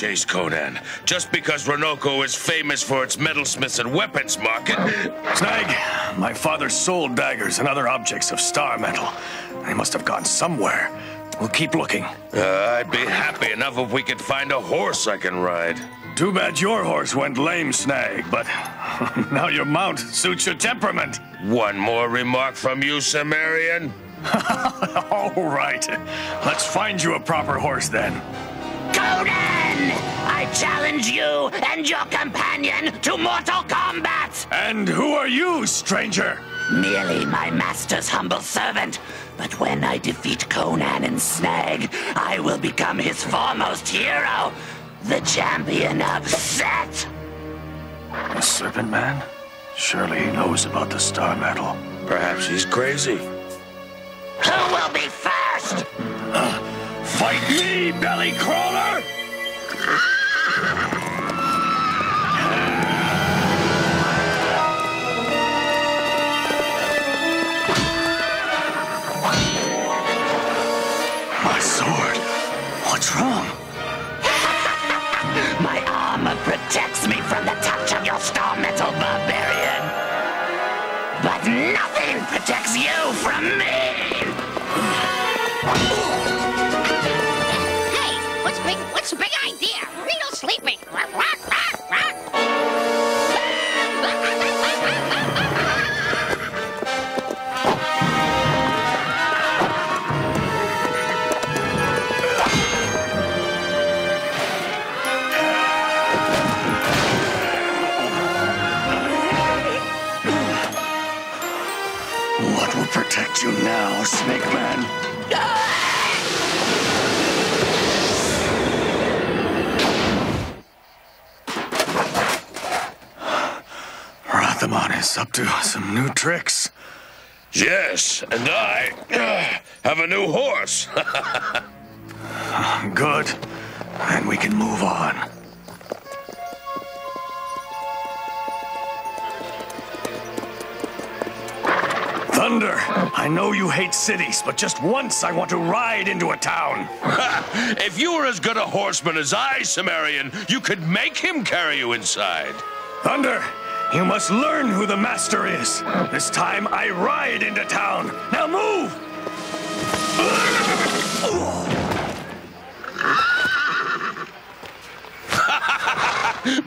chase, Conan. Just because Renoko is famous for its metalsmiths and weapons market. Snag, my father sold daggers and other objects of star metal. They must have gone somewhere. We'll keep looking. Uh, I'd be happy enough if we could find a horse I can ride. Too bad your horse went lame, Snag, but now your mount suits your temperament. One more remark from you, Sumerian? All right. Let's find you a proper horse then. Conan! I challenge you and your companion to mortal combat! And who are you, stranger? Merely my master's humble servant. But when I defeat Conan and Snag, I will become his foremost hero, the champion of Set. A serpent man? Surely he knows about the star metal. Perhaps he's crazy. Who will be first? Fight me, belly crawler! My sword. What's wrong? My armor protects me from the touch of your star metal barbarian. But nothing protects you from me! What's the big idea? Rito's sleeping. Rock, rock, rock, rock. What will protect you now, Snake Man? Wrath Amon is up to some new tricks. Yes, and I uh, have a new horse. Good. And we can move on. Thunder, I know you hate cities, but just once I want to ride into a town. if you were as good a horseman as I, Sumerian, you could make him carry you inside. Thunder, you must learn who the master is. This time I ride into town. Now move!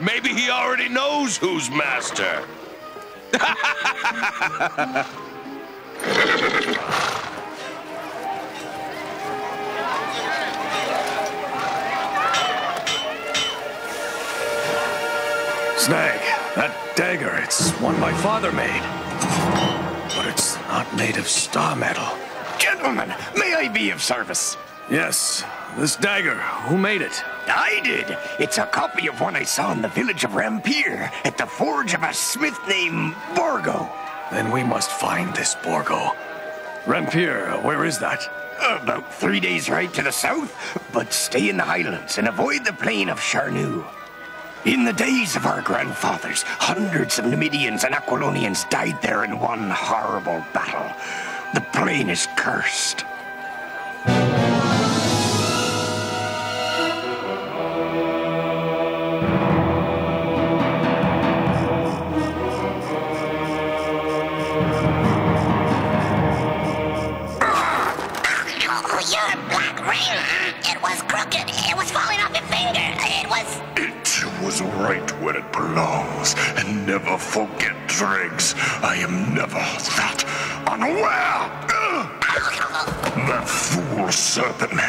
Maybe he already knows who's master. Snag, that dagger, it's one my father made. But it's not made of star metal. Gentlemen, may I be of service? Yes, this dagger, who made it? I did. It's a copy of one I saw in the village of Rampier at the forge of a smith named Borgo. Then we must find this Borgo. Rampier, where is that? About three days' ride to the south, but stay in the highlands and avoid the plain of Charnu. In the days of our grandfathers, hundreds of Numidians and Aquilonians died there in one horrible battle. The plain is cursed. Right where it belongs, and never forget, dregs. I am never that unaware. That fool serpent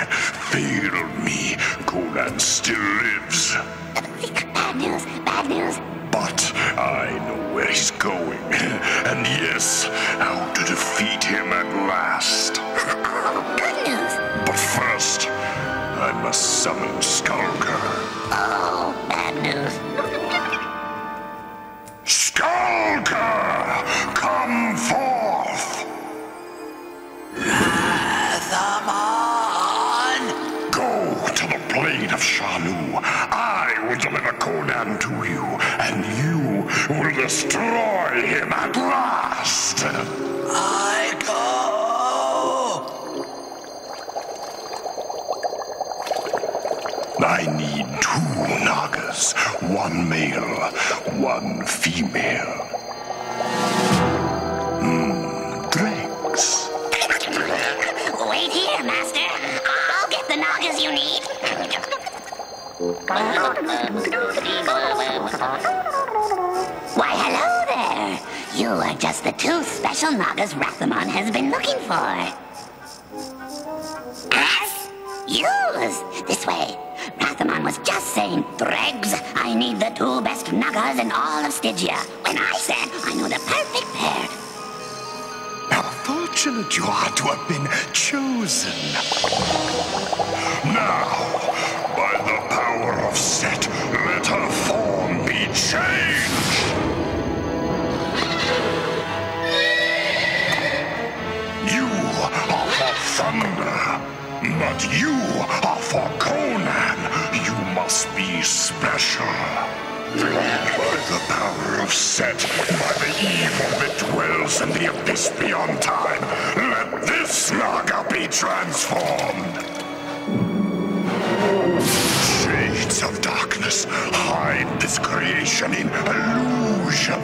failed me. Conan still lives. Bad news, bad news. But I know where he's going. And yes, how to defeat him at last. Oh, good news. But first, I must summon Skulker. Oh, bad news. Skulker! Come forth! Go to the plain of Charnu. I will deliver Conan to you, and you will destroy him at last. I go. I need two Nagas, one male, one female. Hmm, drinks. Wait here, Master. I'll get the Nagas you need. Why, hello there. You are just the two special Nagas Wrath Amon has been looking for. Yes? Use! This way. Wrath Amon was just saying, Dregs, I need the two best Nagas in all of Stygia. When I said, I know the perfect pair. How fortunate you are to have been chosen. Now, by the power of Set, let her form be changed. You are for thunder, but you are for Conan. You must be special. By the power of Set, by the evil that dwells in the abyss beyond time, let this Naga be transformed. Shades of darkness hide this creation in illusion.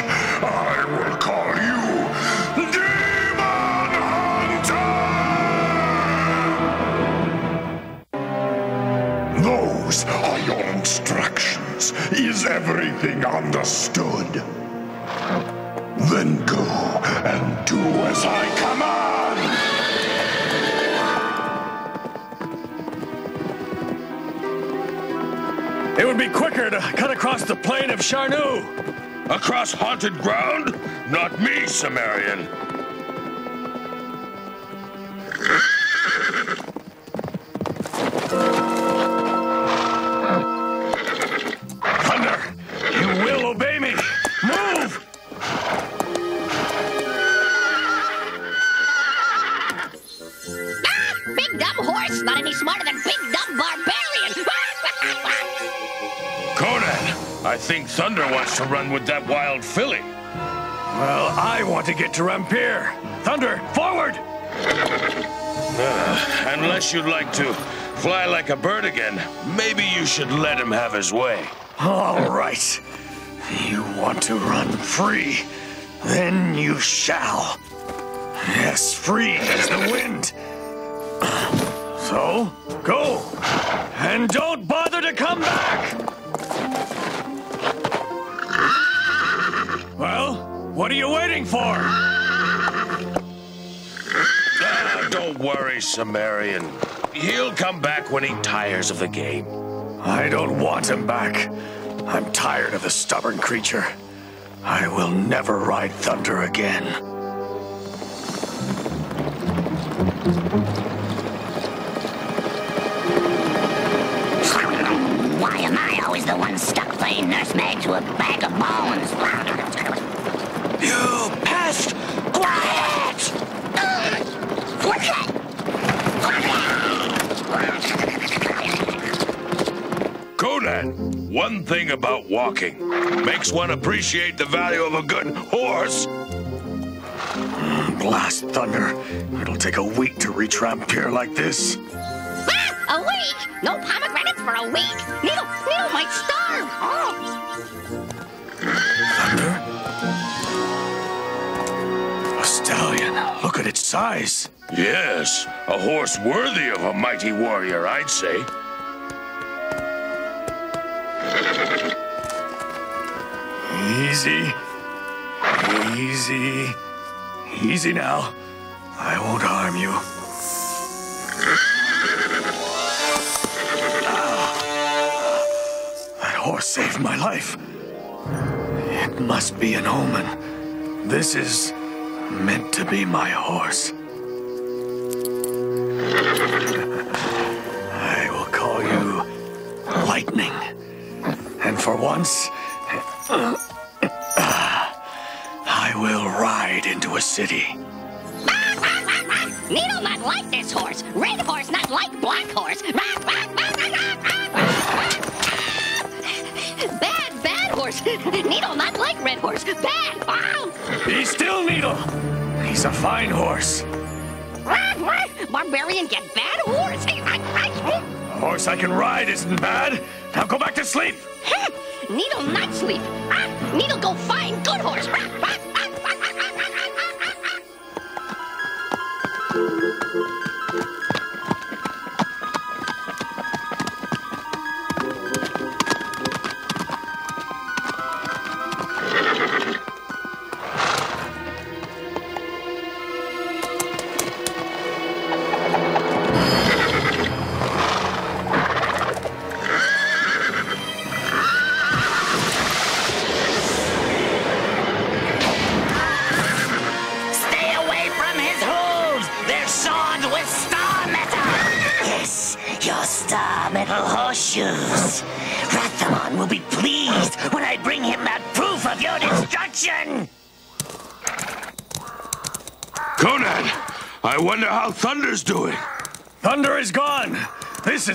I will call you Demon Hunter! Those are your instructions. Is everything understood? Then go and do as I command! It would be quicker to cut across the plain of Charnu. Across haunted ground? Not me, Sumerian. To run with that wild filly. Well, I want to get to Rampir. Thunder, forward! Uh, unless you'd like to fly like a bird again, maybe you should let him have his way. All right. You want to run free? Then you shall. Yes, free as the wind. So, go. And don't bother to come back! Well, what are you waiting for? Ah, don't worry, Sumerian. He'll come back when he tires of the game. I don't want him back. I'm tired of the stubborn creature. I will never ride thunder again. Stuck playing to a bag of bones? You pest! Quiet! Conan, one thing about walking makes one appreciate the value of a good horse. Blast thunder. It'll take a week to reach Rampir like this. Ah, a week? No pomegranates for a week? Needle, Needle might starve. Look at its size. Yes, a horse worthy of a mighty warrior, I'd say. Easy. Easy. Easy now. I won't harm you. Ah. That horse saved my life. It must be an omen. This is meant to be my horse. I will call you Lightning. And for once, I will ride into a city. Needle not like this horse. Red horse not like black horse. Horse. Needle not like red horse. Bad. Be still, Needle. He's a fine horse. Barbarian get bad horse. A horse I can ride isn't bad. Now go back to sleep. Needle not sleep. Ah, Needle go find good horse.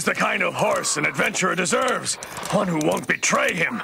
Is the kind of horse an adventurer deserves. One who won't betray him.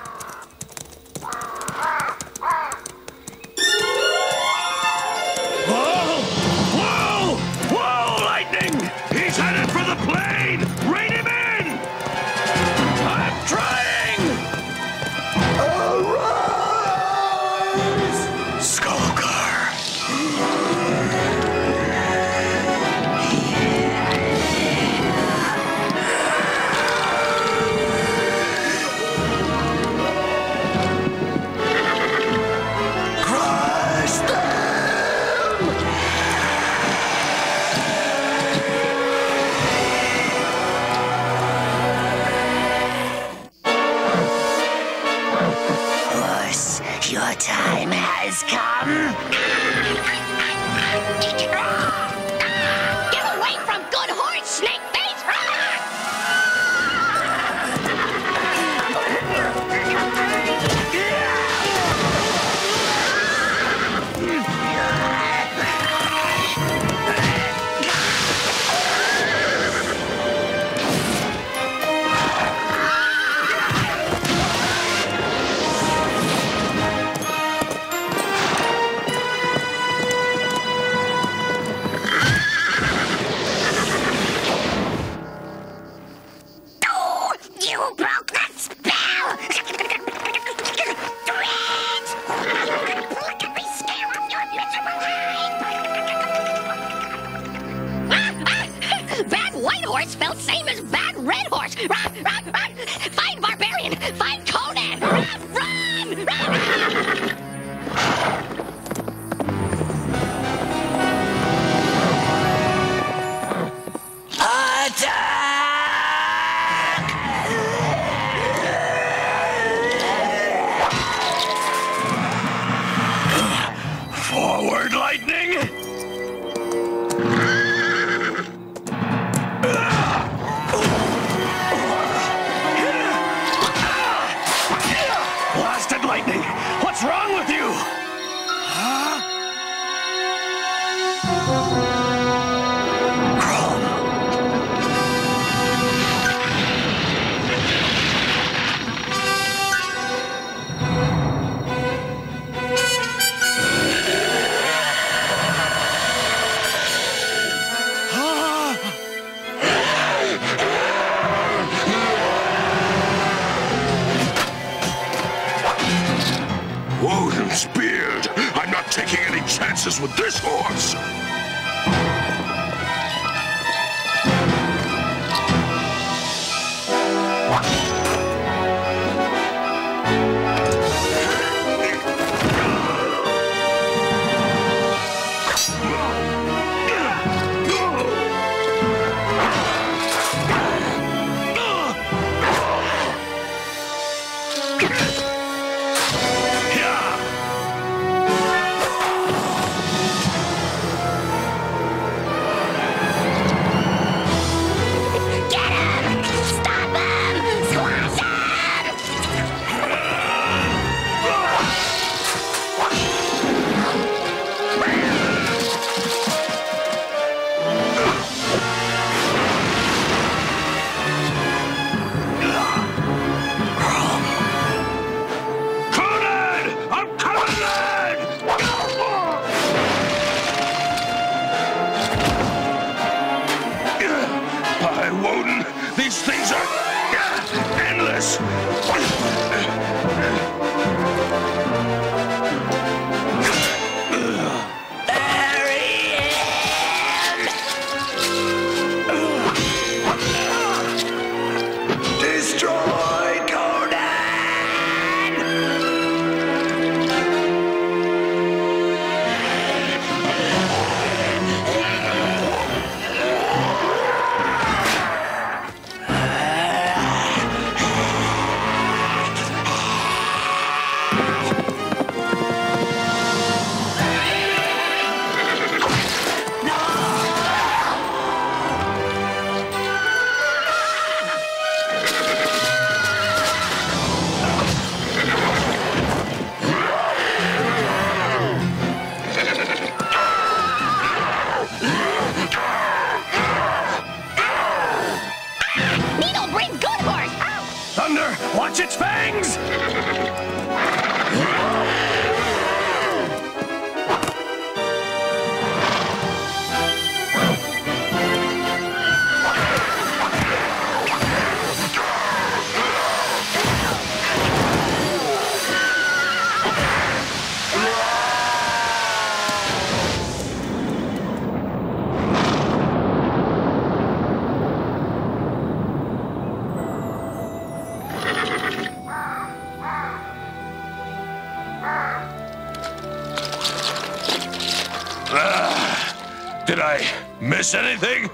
Anything?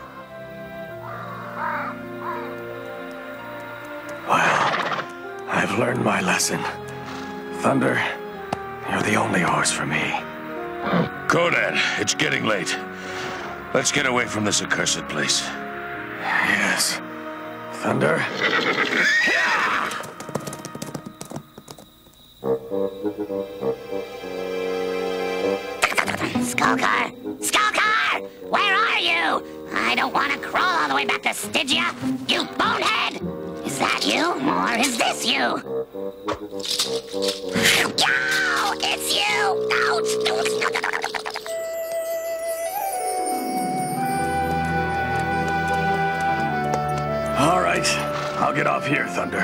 Well, I've learned my lesson. Thunder, you're the only horse for me. Conan, it's getting late. Let's get away from this accursed place. Are you? I don't want to crawl all the way back to Stygia. You bonehead! Is that you? Or is this you? It's you! Ouch! All right. I'll get off here, Thunder.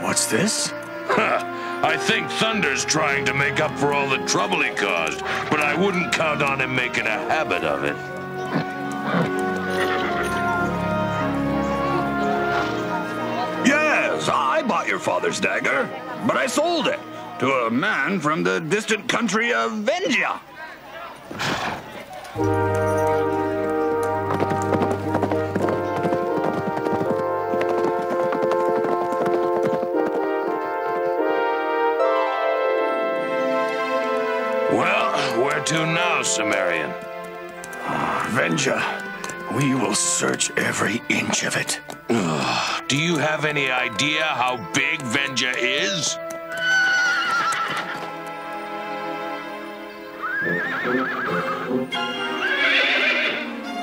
What's this? I think Thunder's trying to make up for all the trouble he caused, but I wouldn't count on him making a habit of it. Yes, I bought your father's dagger, but I sold it to a man from the distant country of Vengia. Sumerian? Venja, we will search every inch of it. Do you have any idea how big Venja is?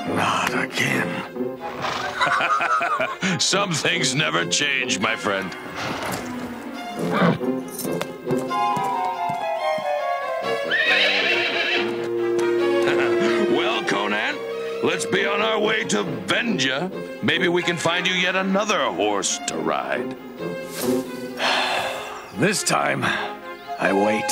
Not again. Some things never change, my friend. Let's be on our way to Venja. Maybe we can find you yet another horse to ride. This time, I wait.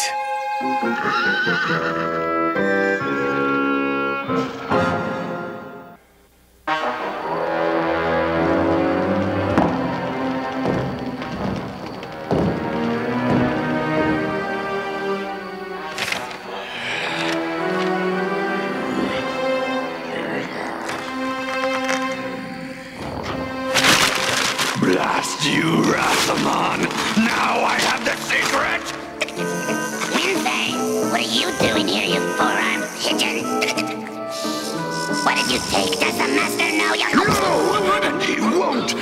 What did you take? Does the master know you're... No, he won't.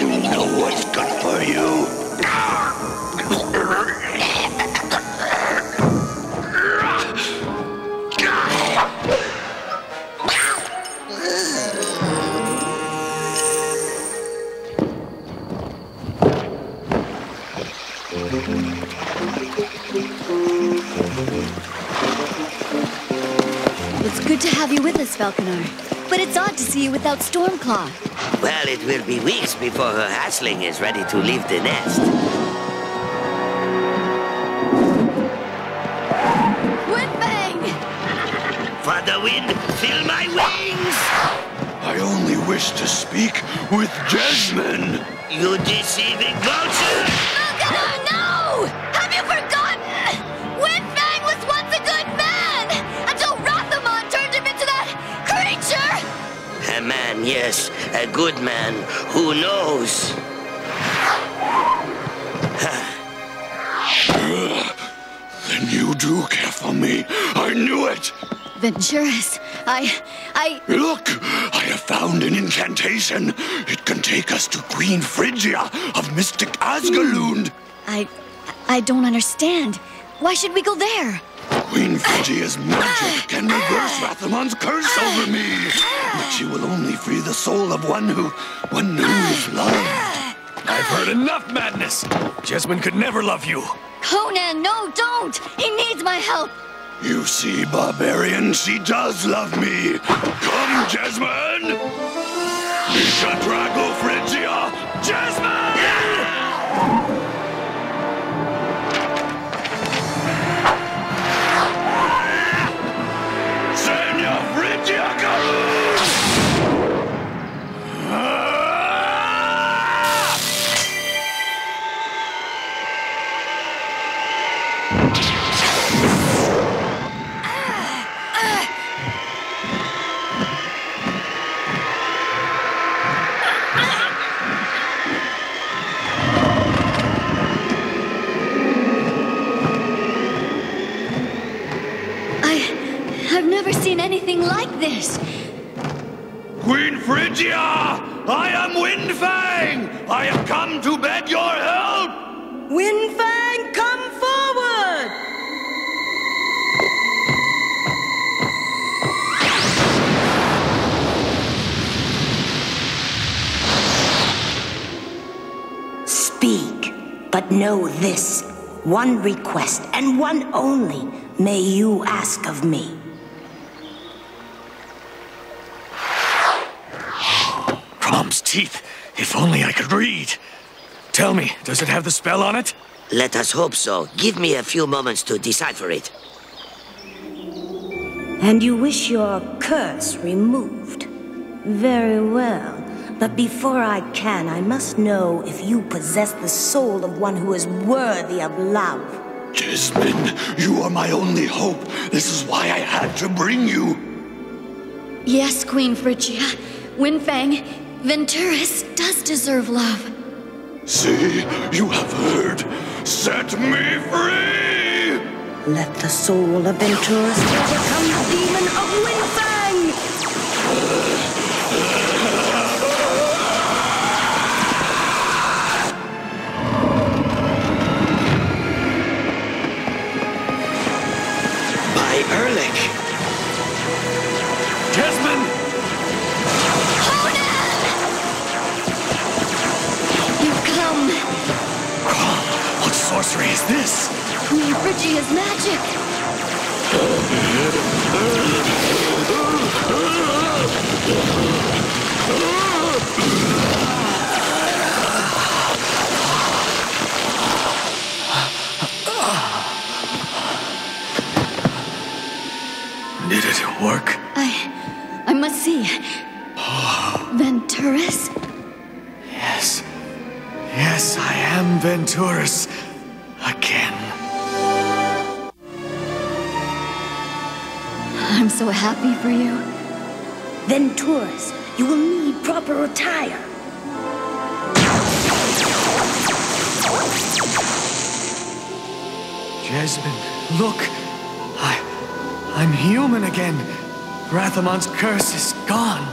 You know what's good for you. Let's Good to have you with us, Falconer. But it's odd to see you without Stormclaw. Well, it will be weeks before her hatchling is ready to leave the nest. Windfang! For the wind, fill my wings! I only wish to speak with Jasmine. You deceiving vulture! A man, yes, a good man. Who knows? Then you do care for me. I knew it. Venturus, I... I... Look, I have found an incantation. It can take us to Queen Phrygia of mystic Asgalund. Hmm. I... I don't understand. Why should we go there? Queen Phrygia's magic can reverse Wrath Amon's curse over me. But she will only free the soul of one who... one who is loved. I've heard enough madness. Jasmine could never love you. Conan, no, don't! He needs my help! You see, barbarian, she does love me. Come, Jasmine! Misha Drago Phrygia! Jasmine! Anything like this. Queen Phrygia! I am Windfang! I have come to beg your help! Windfang, come forward! Speak, but know this. One request, and one only, may you ask of me. Teeth. If only I could read. Tell me, does it have the spell on it? Let us hope so. Give me a few moments to decipher it. And you wish your curse removed? Very well. But before I can, I must know if you possess the soul of one who is worthy of love. Jasmine, you are my only hope. This is why I had to bring you. Yes, Queen Phrygia. Windfang, Venturus does deserve love. See, you have heard. Set me free! Let the soul of Venturus overcome the demon of Windfang! Sorcery is this? Queen Phrygia's magic. Did it work? I... I must see. Venturus? Yes. Yes, I am Venturus. Again. I'm so happy for you. Venturus, you will need proper attire. Jasmine, look. I. I'm human again. Wrath Amon's curse is gone.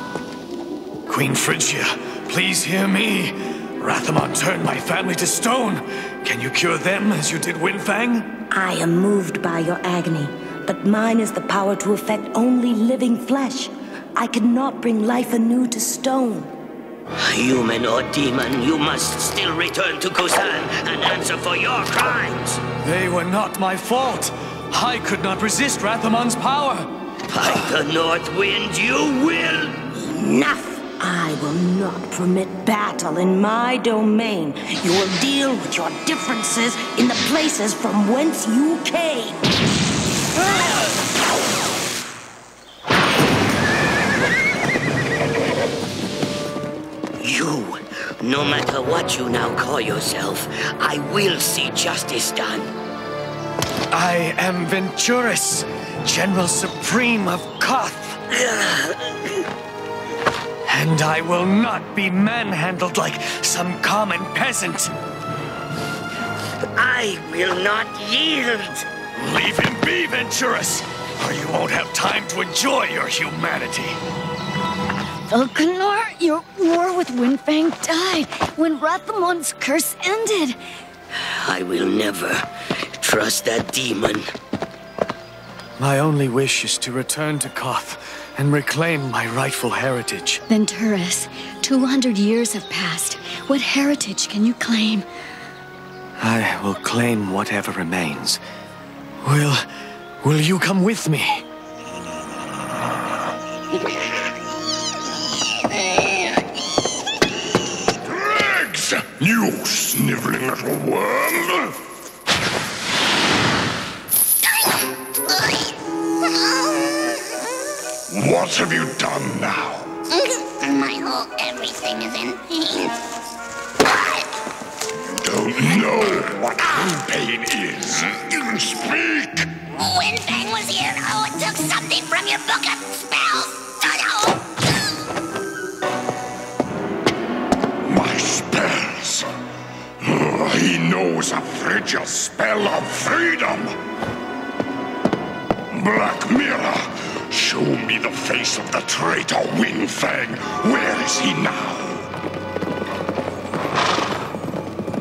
Queen Phrygia, please hear me. Wrath Amon turned my family to stone. Can you cure them as you did Windfang? I am moved by your agony, but mine is the power to affect only living flesh. I cannot bring life anew to stone. Human or demon, you must still return to Kusan and answer for your crimes. They were not my fault. I could not resist Wrath Amon's power. By the North Wind, you will! Enough! I will not permit battle in my domain. You will deal with your differences in the places from whence you came. You, no matter what you now call yourself, I will see justice done. I am Venturus, General Supreme of Koth. And I will not be manhandled like some common peasant. I will not yield. Leave him be, Venturus, or you won't have time to enjoy your humanity. Vulcanor, your war with Windfang died when Wrath Amon's curse ended. I will never trust that demon. My only wish is to return to Koth and reclaim my rightful heritage. Venturus, 200 years have passed. What heritage can you claim? I will claim whatever remains. Will... will you come with me? Dregs! You sniveling little worm! What have you done now? My whole everything is in pain. You Don't know what pain is. You Speak! Windfang was here. Oh, it took something from your book of spells. My spells. Oh, he knows a frigid spell of freedom. Black Mirror, show me the face of the traitor Windfang. Where is he now?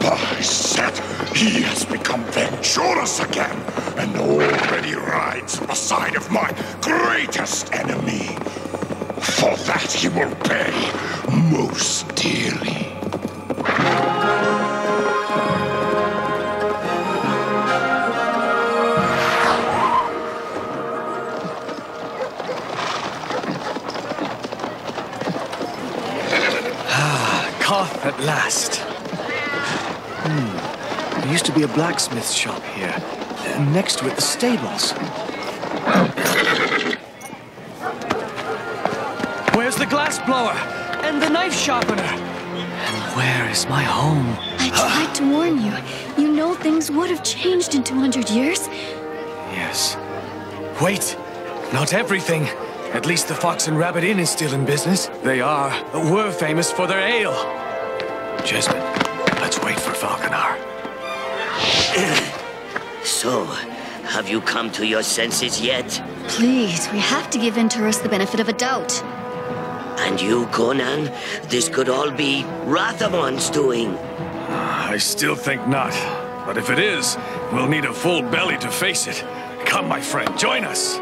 By set, he has become Venturus again, and already rides at the side of my greatest enemy. For that he will pay most dearly. At last. Hmm. There used to be a blacksmith's shop here. And next to it, the stables. Where's the glass blower? And the knife sharpener? And where is my home? I tried to warn you. You know things would have changed in 200 years. Yes. Wait! Not everything. At least the Fox and Rabbit Inn is still in business. They are, were famous for their ale. Jasmine, let's wait for Falconar. So, have you come to your senses yet? Please, we have to give Venturus the benefit of a doubt. And you, Conan? This could all be Wrath Amon's doing. Ah, I still think not. But if it is, we'll need a full belly to face it. Come, my friend, join us.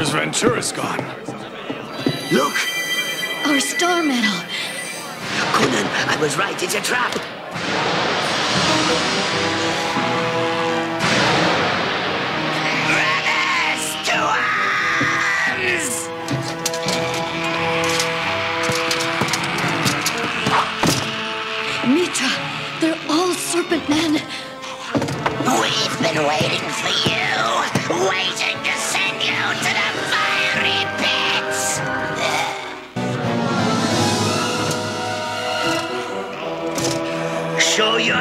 Where's Venturus gone? Look! Our star metal. Conan, I was right. It's a trap. Brothers to arms! Mitra, they're all serpent men. We've been waiting for you, waiting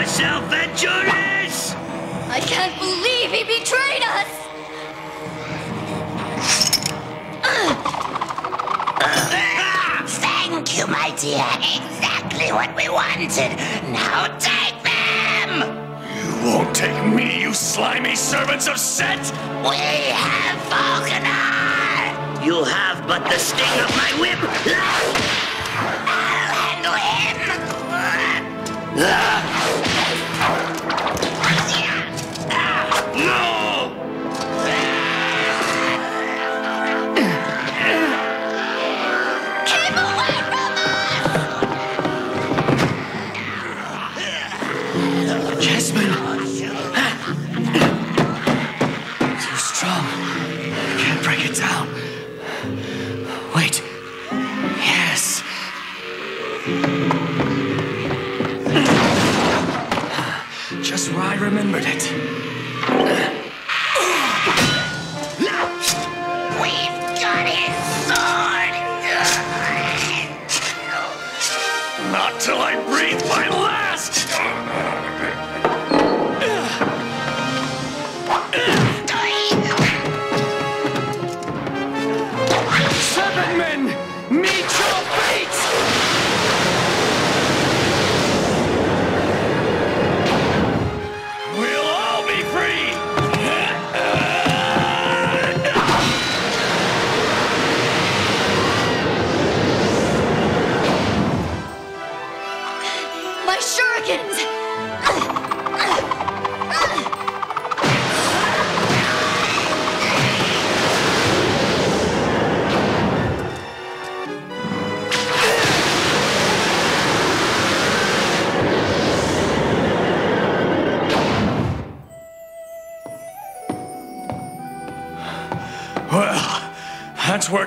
yourself, Venturus! I can't believe he betrayed us! Thank you, my dear. Exactly what we wanted. Now take them! You won't take me, you slimy servants of Set! We have Falconar! You have but the sting of my whip. I'll handle him! No!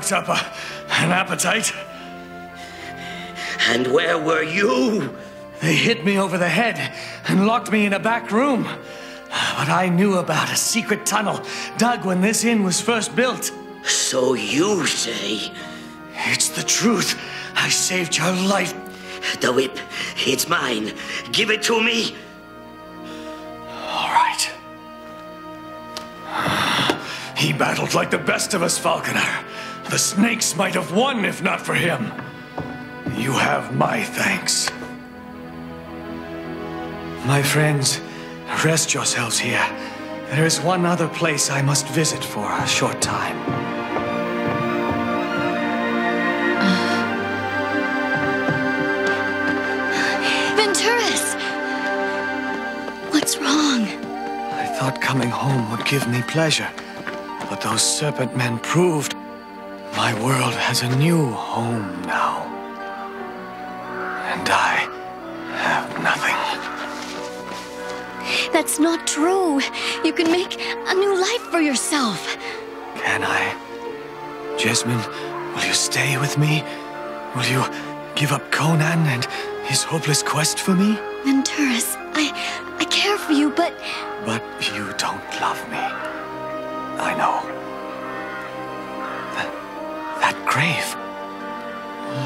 Worked up a, an appetite. And where were you? They hit me over the head and locked me in a back room. But I knew about a secret tunnel dug when this inn was first built. So you say? It's the truth. I saved your life. The whip, it's mine. Give it to me. All right. He battled like the best of us, Falconer. The snakes might have won if not for him. You have my thanks. My friends, rest yourselves here. There is one other place I must visit for a short time. Venturus! What's wrong? I thought coming home would give me pleasure, but those serpent men proved my world has a new home now. And I have nothing. That's not true. You can make a new life for yourself. Can I? Jasmine, will you stay with me? Will you give up Conan and his hopeless quest for me? Venturus, I I care for you, but But you don't love me. I know. Grave.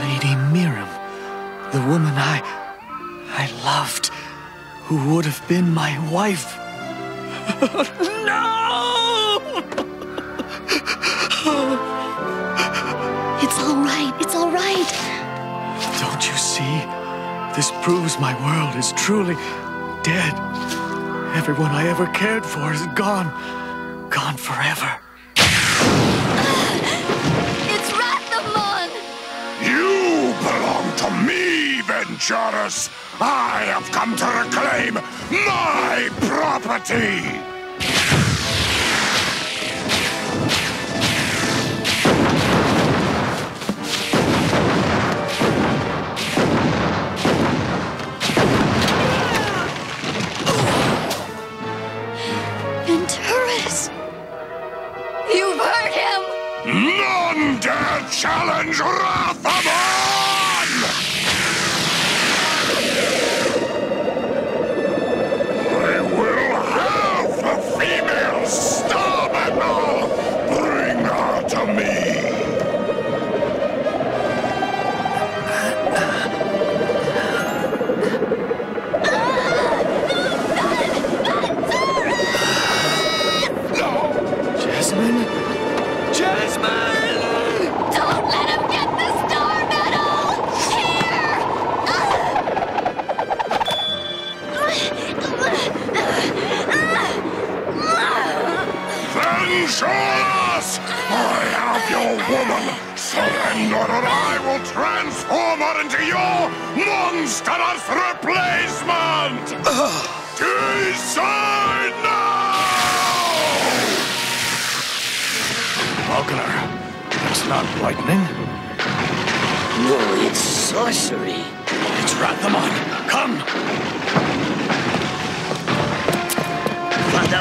Lady Miriam. The woman I. I loved. Who would have been my wife. No! it's all right. It's all right. Don't you see? This proves my world is truly dead. Everyone I ever cared for is gone. Gone forever. Me, Venturus. I have come to reclaim my property. Venturus! You've hurt him! None dare challenge that's not lightning. No, it's sorcery. It's Wrath Amon. Come!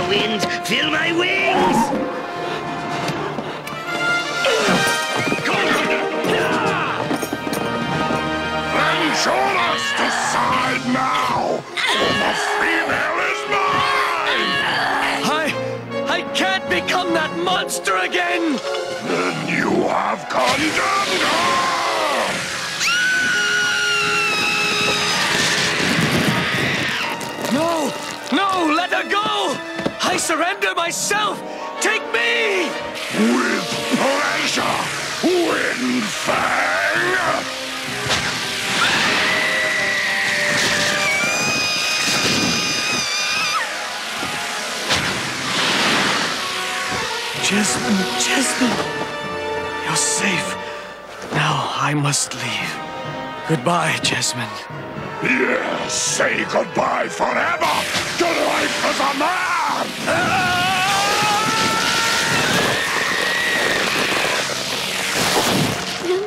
wind, fill my wings! Venturus, decide now! The female is mine! I. I can't become that monster again! Have condemned her! No! No! Let her go! I surrender myself! Take me! With pleasure, Windfang! Jasmine, Jasmine! You're safe. Now I must leave. Goodbye, Jasmine. Yes, say goodbye forever to life as a man!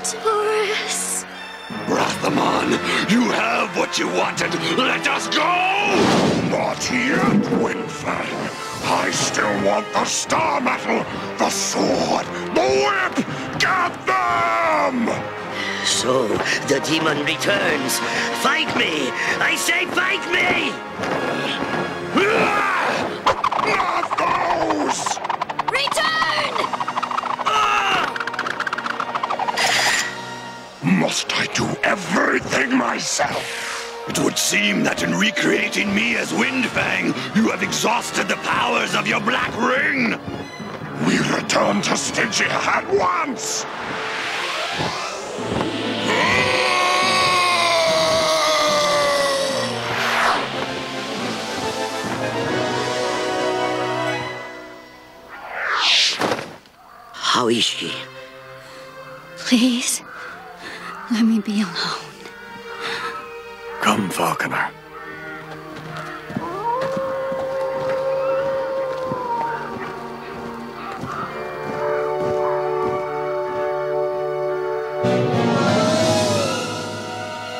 Taurus. Wrath Amon, you have what you wanted. Let us go! Not yet, Windfang. I still want the star metal, the sword, the whip! Get them! So, the demon returns. Fight me! I say fight me! Not those! Return! Must I do everything myself? It would seem that in recreating me as Windfang, you have exhausted the powers of your black ring! We return to Stygia at once! How is she? Please, let me be alone. Come, Falconer.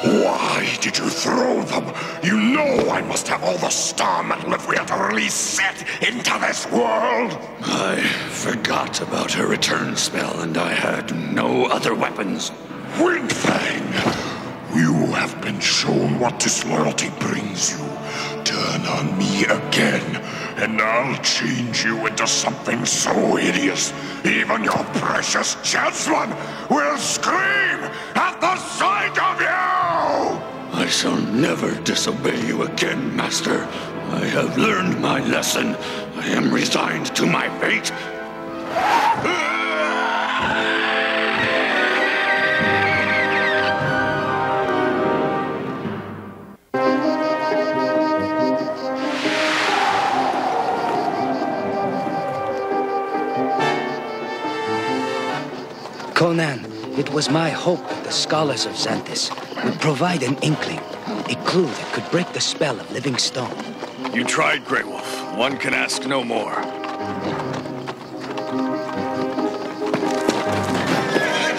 Why did you throw them? You know I must have all the star metal if we are to release Set into this world! I forgot about her return spell, and I had no other weapons. Windfang! You have been shown what disloyalty brings you. Turn on me again, and I'll change you into something so hideous, even your precious Jasmine will scream at the sight of you! I shall never disobey you again, Master. I have learned my lesson. I am resigned to my fate. Conan, it was my hope that the scholars of Xanthus would provide an inkling, a clue that could break the spell of living stone. You tried, Grey Wolf. One can ask no more.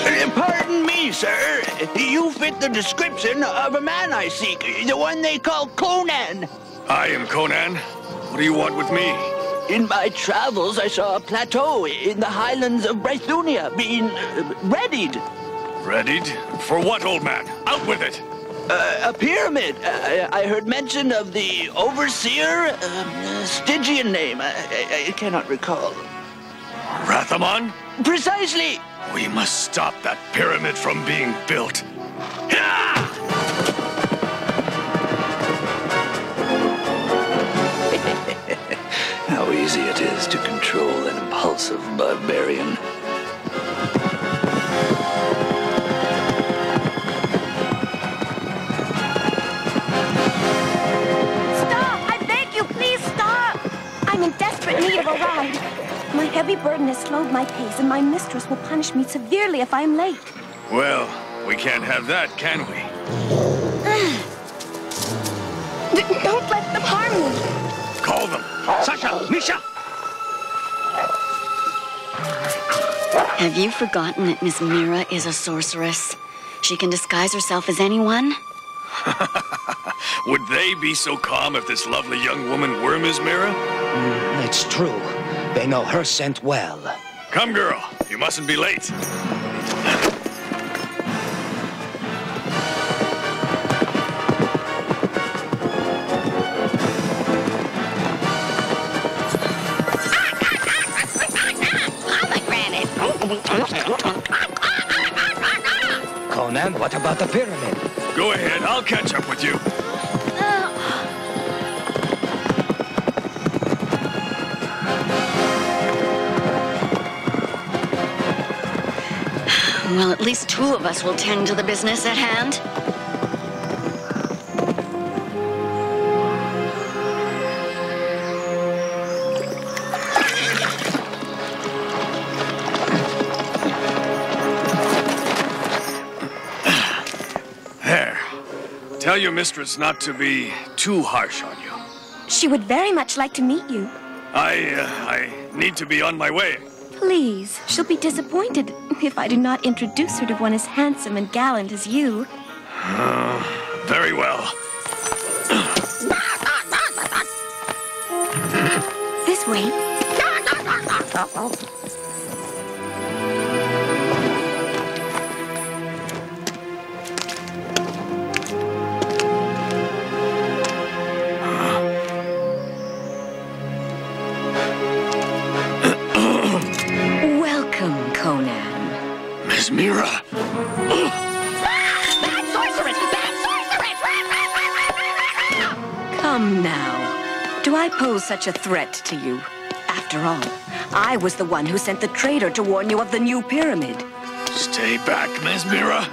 Eh, pardon me, sir. You fit the description of a man I seek, the one they call Conan. I am Conan. What do you want with me? In my travels, I saw a plateau in the highlands of Brythunia being uh, readied. Readied? For what, old man? Out with it! Uh, a pyramid. Uh, I heard mention of the overseer, um, Stygian name. I, I, I cannot recall. Wrath Amon? Precisely. We must stop that pyramid from being built. How easy it is to control an impulsive barbarian. Stop! I beg you, please stop! I'm in desperate need of a ride. My heavy burden has slowed my pace, and my mistress will punish me severely if I am late. Well, we can't have that, can we? Don't let them harm me. Call them. Sasha! Misha! Have you forgotten that Mesmira is a sorceress? She can disguise herself as anyone? Would they be so calm if this lovely young woman were Miss Mira? Mm, it's true. They know her scent well. Come, girl. You mustn't be late. What about the pyramid? Go ahead, I'll catch up with you. Well, at least two of us will tend to the business at hand. Your mistress not to be too harsh on you. She would very much like to meet you. I, uh, I need to be on my way. Please, she'll be disappointed if I do not introduce her to one as handsome and gallant as you. Uh, very well. This way. I pose such a threat to you? After all, I was the one who sent the traitor to warn you of the new pyramid. Stay back, Mesmira.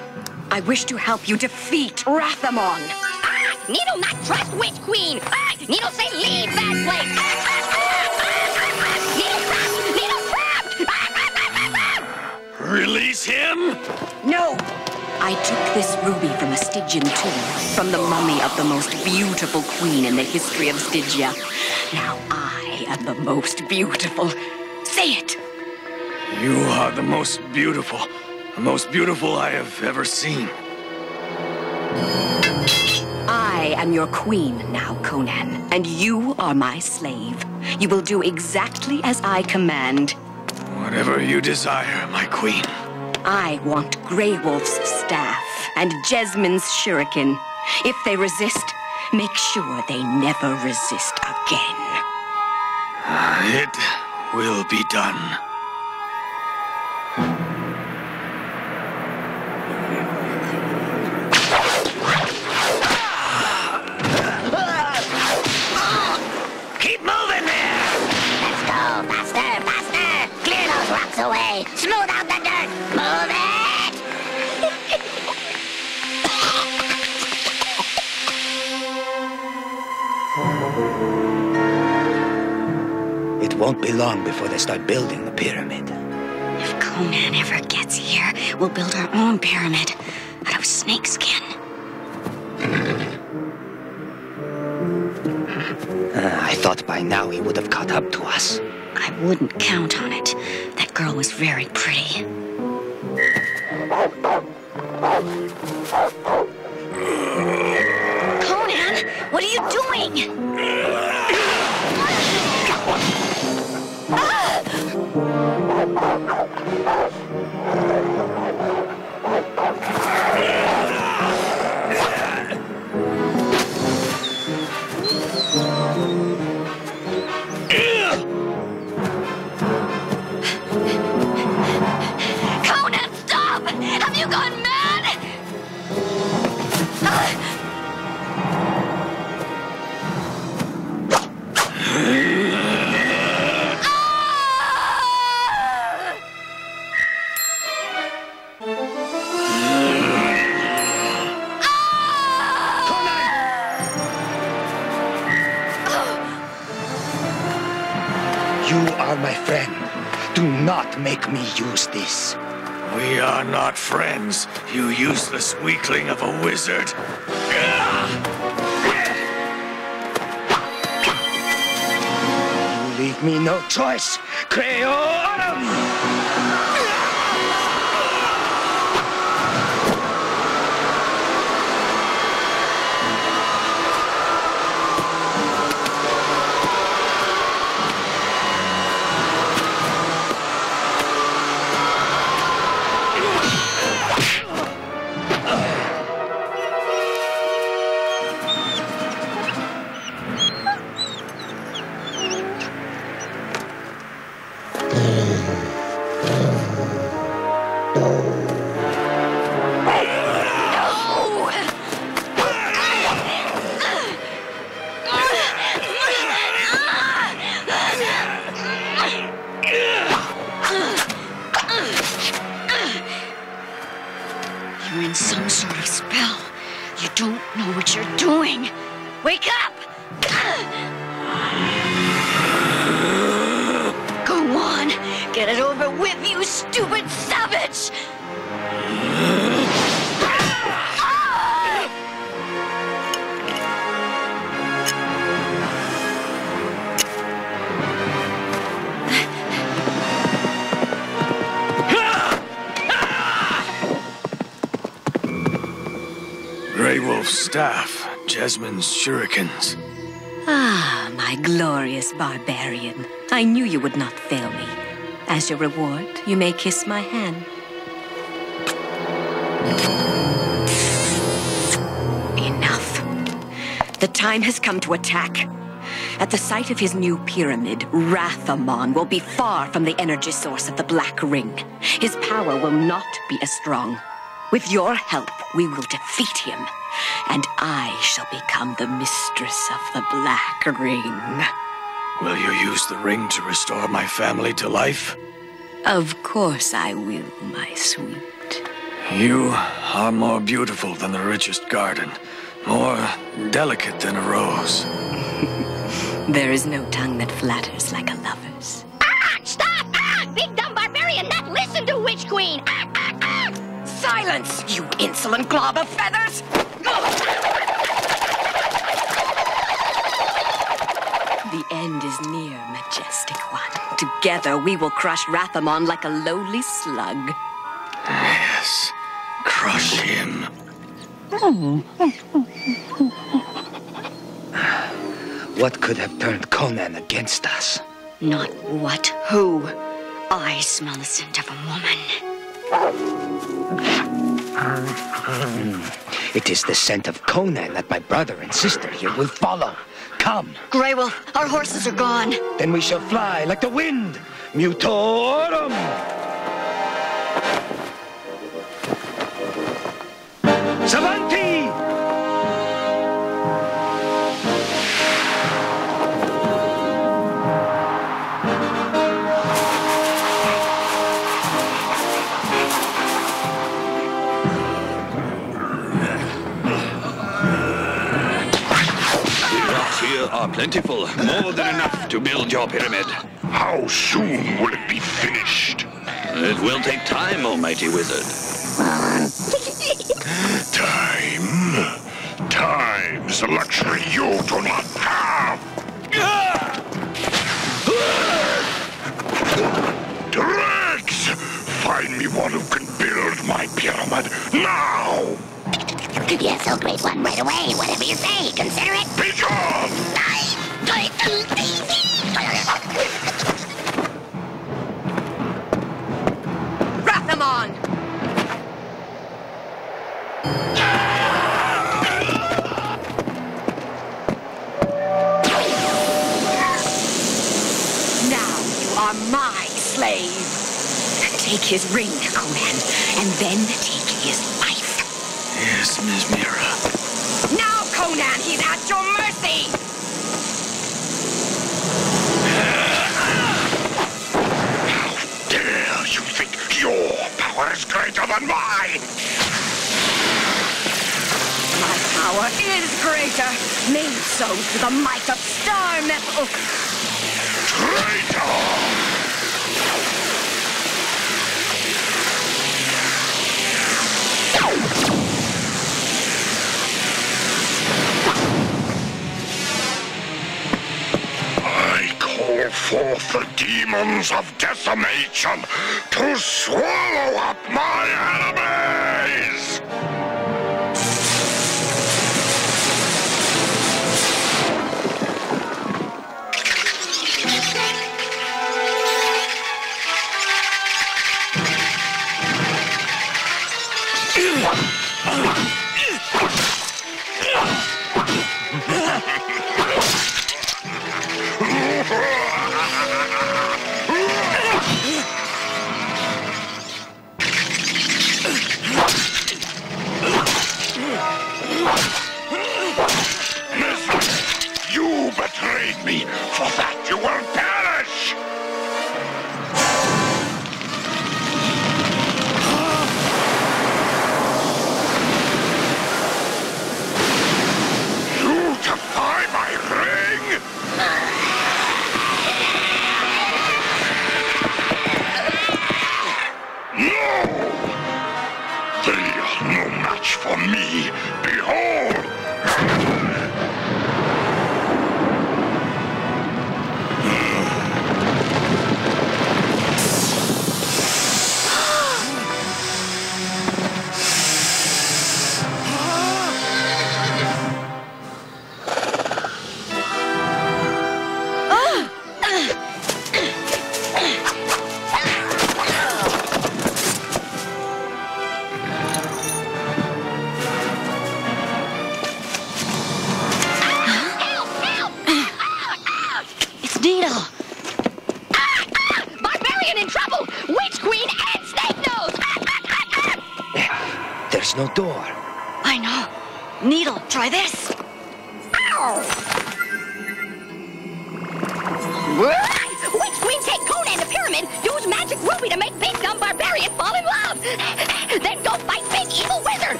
I wish to help you defeat Wrath Amon. Ah! Needle not trust Witch Queen! Ah! Needle say leave that place! Ah! ah, ah, ah needle trapped! Needle trapped! Release him? No! I took this ruby from a Stygian tomb, from the mummy of the most beautiful queen in the history of Stygia. Now I am the most beautiful. Say it! You are the most beautiful, the most beautiful I have ever seen. I am your queen now, Conan, and you are my slave. You will do exactly as I command. Whatever you desire, my queen. I want Grey Wolf's staff and Jezmine's shuriken. If they resist, make sure they never resist again. It will be done. Keep won't be long before they start building the pyramid. If Conan ever gets here, we'll build our own pyramid out of snakeskin. Uh, I thought by now he would have caught up to us. I wouldn't count on it. That girl was very pretty. Conan, what are you doing? Make me use this. We are not friends, you useless weakling of a wizard. You leave me no choice. Creorum! Barbarian. I knew you would not fail me. As your reward, you may kiss my hand. Enough. The time has come to attack. At the site of his new pyramid, Wrath Amon will be far from the energy source of the Black Ring. His power will not be as strong. With your help, we will defeat him, and I shall become the mistress of the Black Ring. Will you use the ring to restore my family to life? Of course I will, my sweet. You are more beautiful than the richest garden, more delicate than a rose. There is no tongue that flatters like a lover's. Ah! Stop! Ah! Big dumb barbarian, not listen to Witch Queen! Ah, ah, ah! Silence, you insolent glob of feathers! The end is near, majestic one. Together we will crush Wrath Amon like a lowly slug. Yes, crush him. What could have turned Conan against us? Not what, who. I smell the scent of a woman. It is the scent of Conan that my brother and sister here will follow. Come. Grey Wolf, our horses are gone. Then we shall fly like the wind. Mutorum! Savanti! Plentiful, more than enough to build your pyramid. How soon will it be finished? It will take time, almighty wizard. Time? Time's a luxury you do not have! Drex! Find me one who can build my pyramid now! Yes, so great one right away. Whatever you say, consider it. Be gone! Wrath Amon! Now you are my slave. Take his ring, Conan, and then take his life. Yes, Mesmira. Now, Conan, he's at your mercy! How Dare you think your power is greater than mine? My power is greater, made so through the might of star metal. Traitor! Call forth the demons of decimation to swallow up my enemies!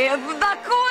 medo da coisa.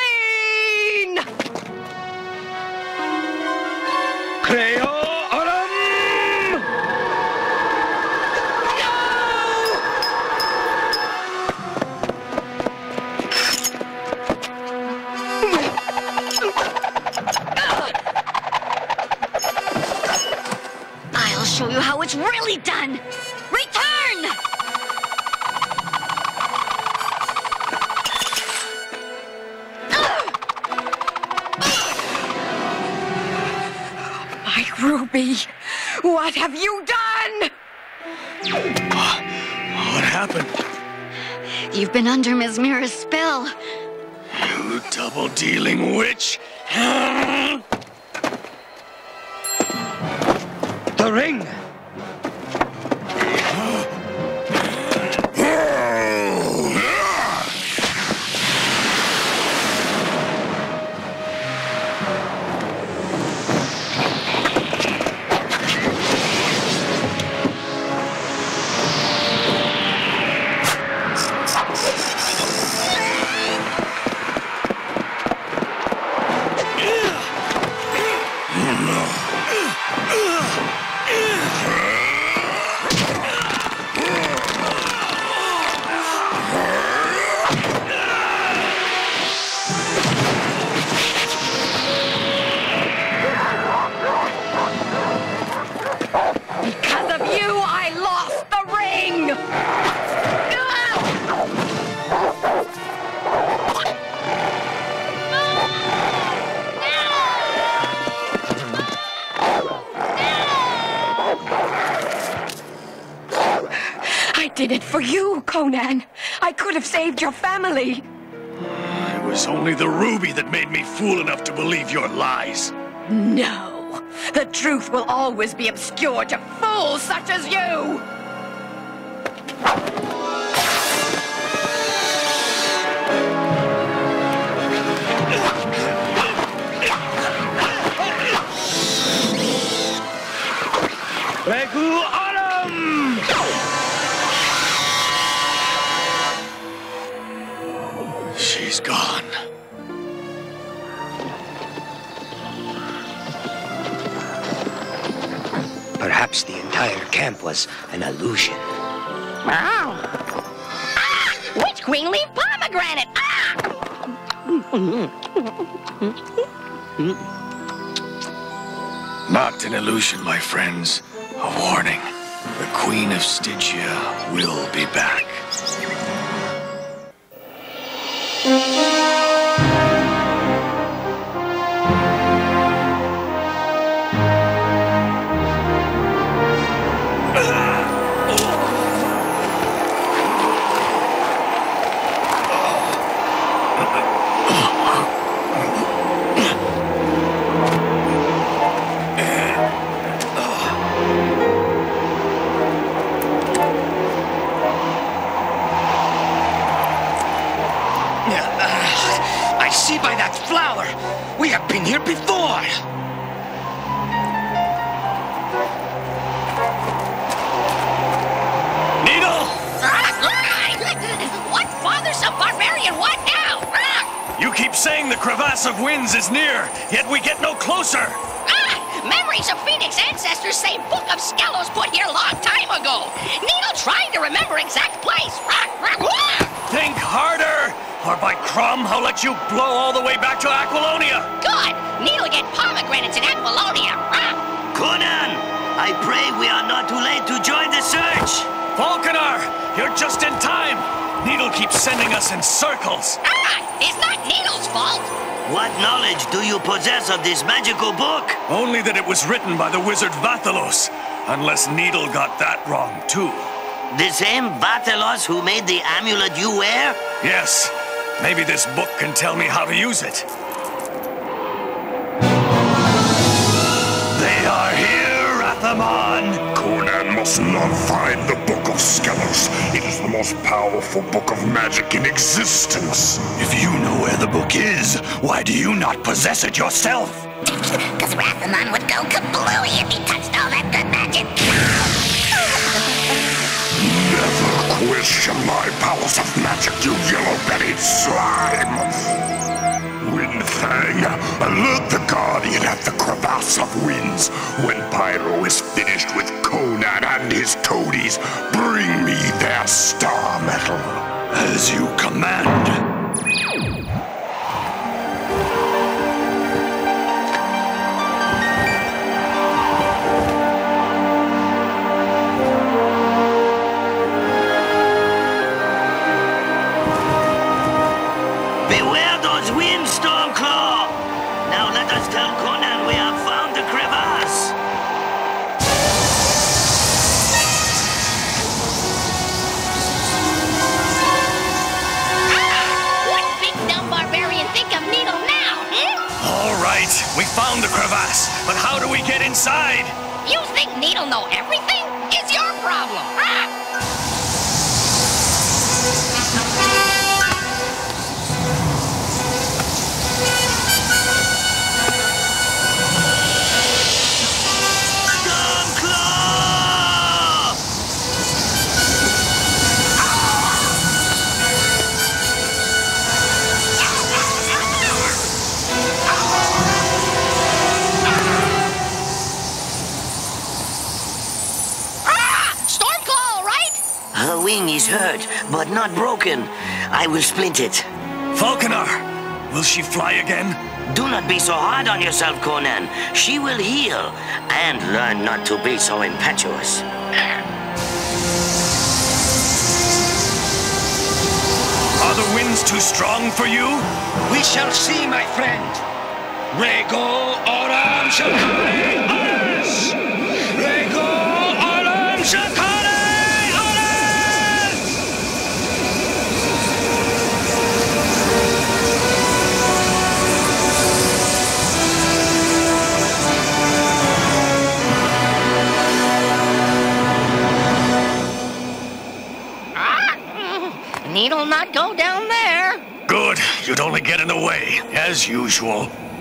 We've been under Mesmira's spell. You double dealing witch! the ring! fool enough to believe your lies. No. The truth will always be obscure to fools such as you! Not an illusion, my friends. A warning. The Queen of Stygia will be back. Barbarian? What now? You keep saying the crevasse of winds is near, yet we get no closer. Ah! Memories of Phoenix ancestors say Book of Skelos put here long time ago. Needle trying to remember exact place. Think harder, or by Crom, I'll let you blow all the way back to Aquilonia. Good. Needle get pomegranates in Aquilonia. Conan, I pray we are not too late to join the search. Falconer, you're just in time. Needle keeps sending us in circles. Ah! It's not Needle's fault. What knowledge do you possess of this magical book? Only that it was written by the wizard Vathelos. Unless Needle got that wrong, too. The same Vathelos who made the amulet you wear? Yes. Maybe this book can tell me how to use it. They are here, Wrath Amon! Conan must nullify the Book of Skelos. It is the most powerful book of magic in existence. If you know where the book is, why do you not possess it yourself? Because Wrath Amon would go kablooey if he touched all that good magic. Never question my powers of magic, you yellow-bellied slime! Windfang, alert the Guardian at the Crevasse of Winds. When Pyro is finished with And his toadies, bring me their star metal. As you command. We found the crevasse, but how do we get inside? You think Needle know everything? It's your problem. Ah! Wing is hurt, but not broken. I will splint it. Falconer, will she fly again? Do not be so hard on yourself, Conan. She will heal and learn not to be so impetuous. Are the winds too strong for you? We shall see, my friend. Rego Oram Shakare Ares! Rego Oram Shakare Ares! Needle not go down there. Good. You'd only get in the way, as usual.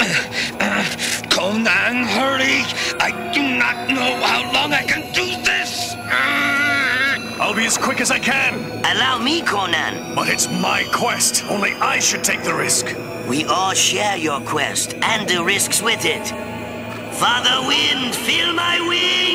Conan, hurry! I do not know how long I can do this! I'll be as quick as I can. Allow me, Conan. But it's my quest. Only I should take the risk. We all share your quest and the risks with it. Father Wind, feel my wind!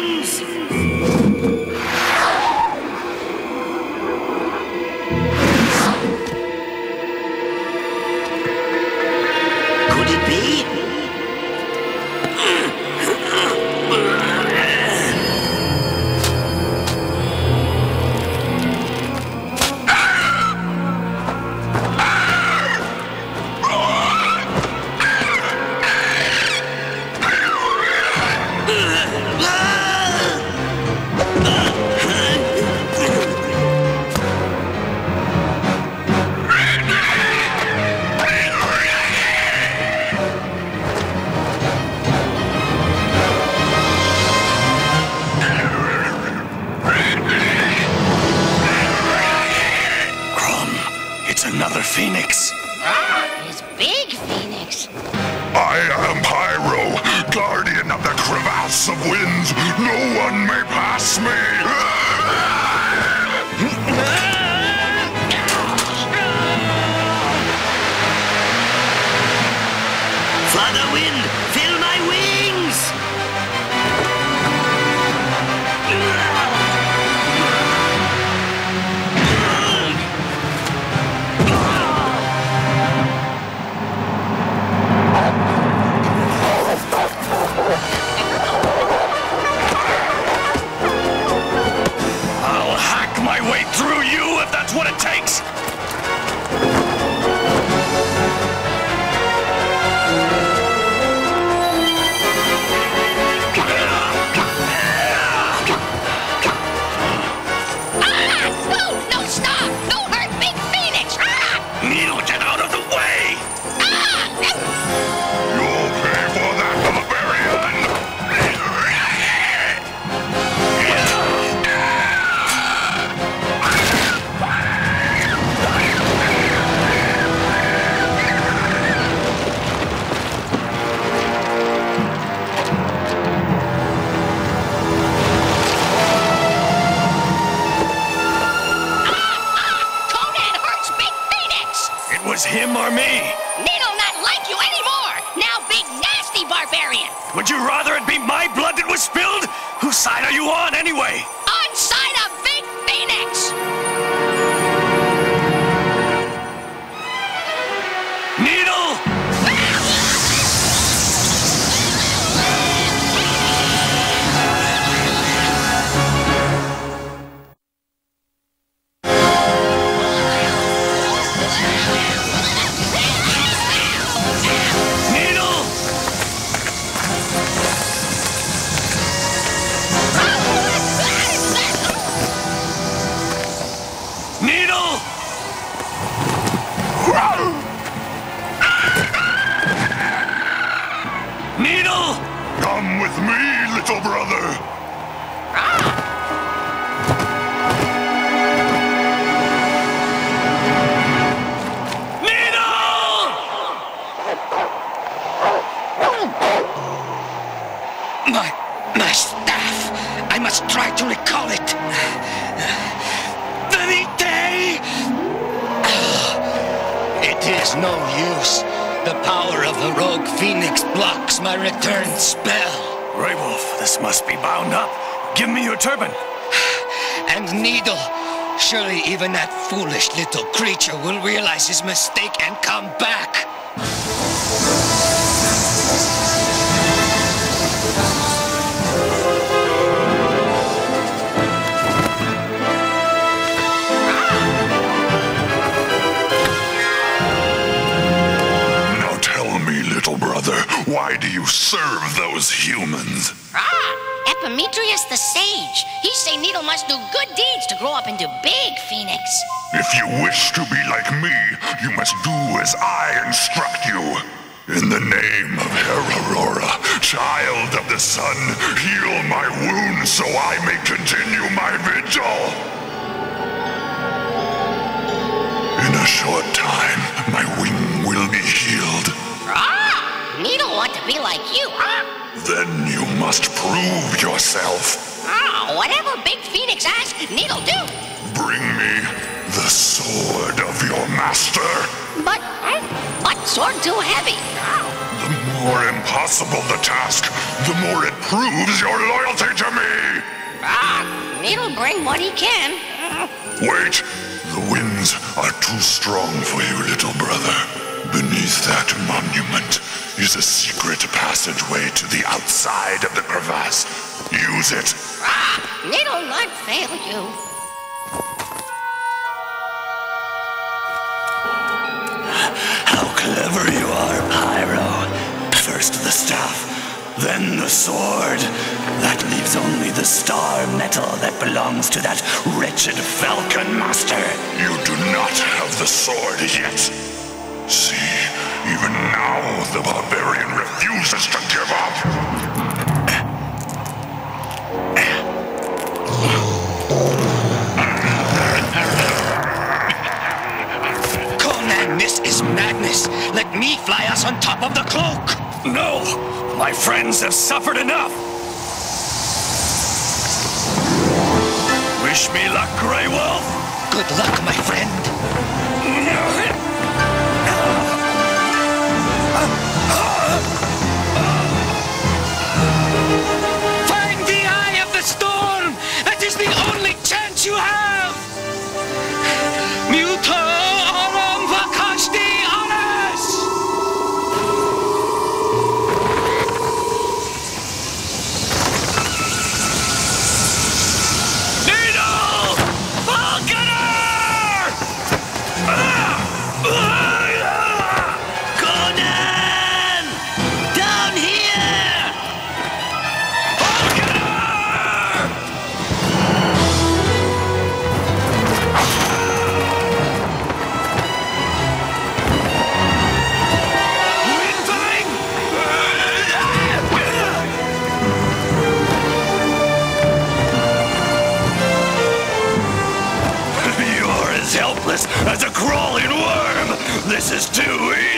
Of winds. No one may pass me. Anyway? Is no use. The power of the rogue phoenix blocks my return spell. Grey Wolf, this must be bound up. Give me your turban. And Needle. Surely even that foolish little creature will realize his mistake and come back. Why do you serve those humans? Ah! Epimetheus the sage. He say Needle must do good deeds to grow up into Big Phoenix. If you wish to be like me, you must do as I instruct you. In the name of Herorora, child of the sun, heal my wounds so I may continue my vigil. In a short time, my wing will be healed. Ah! Needle want to be like you, huh? Then you must prove yourself. Ah, whatever Big Phoenix asks, Needle do. Bring me the sword of your master. But, but sword too heavy. The more impossible the task, the more it proves your loyalty to me. Ah, Needle bring what he can. Wait, the winds are too strong for you, little brother. Beneath that monument is a secret passageway to the outside of the crevasse. Use it. Ah, Needle not fail you. How clever you are, Pyro. First the staff, then the sword. That leaves only the star metal that belongs to that wretched Falcon Master. You do not have the sword yet. See, even now the barbarian refuses to give up. Conan, this is madness. Let me fly us on top of the cloak. No! My friends have suffered enough! Wish me luck, Grey Wolf! Good luck, my friend. Muto oram This is too easy!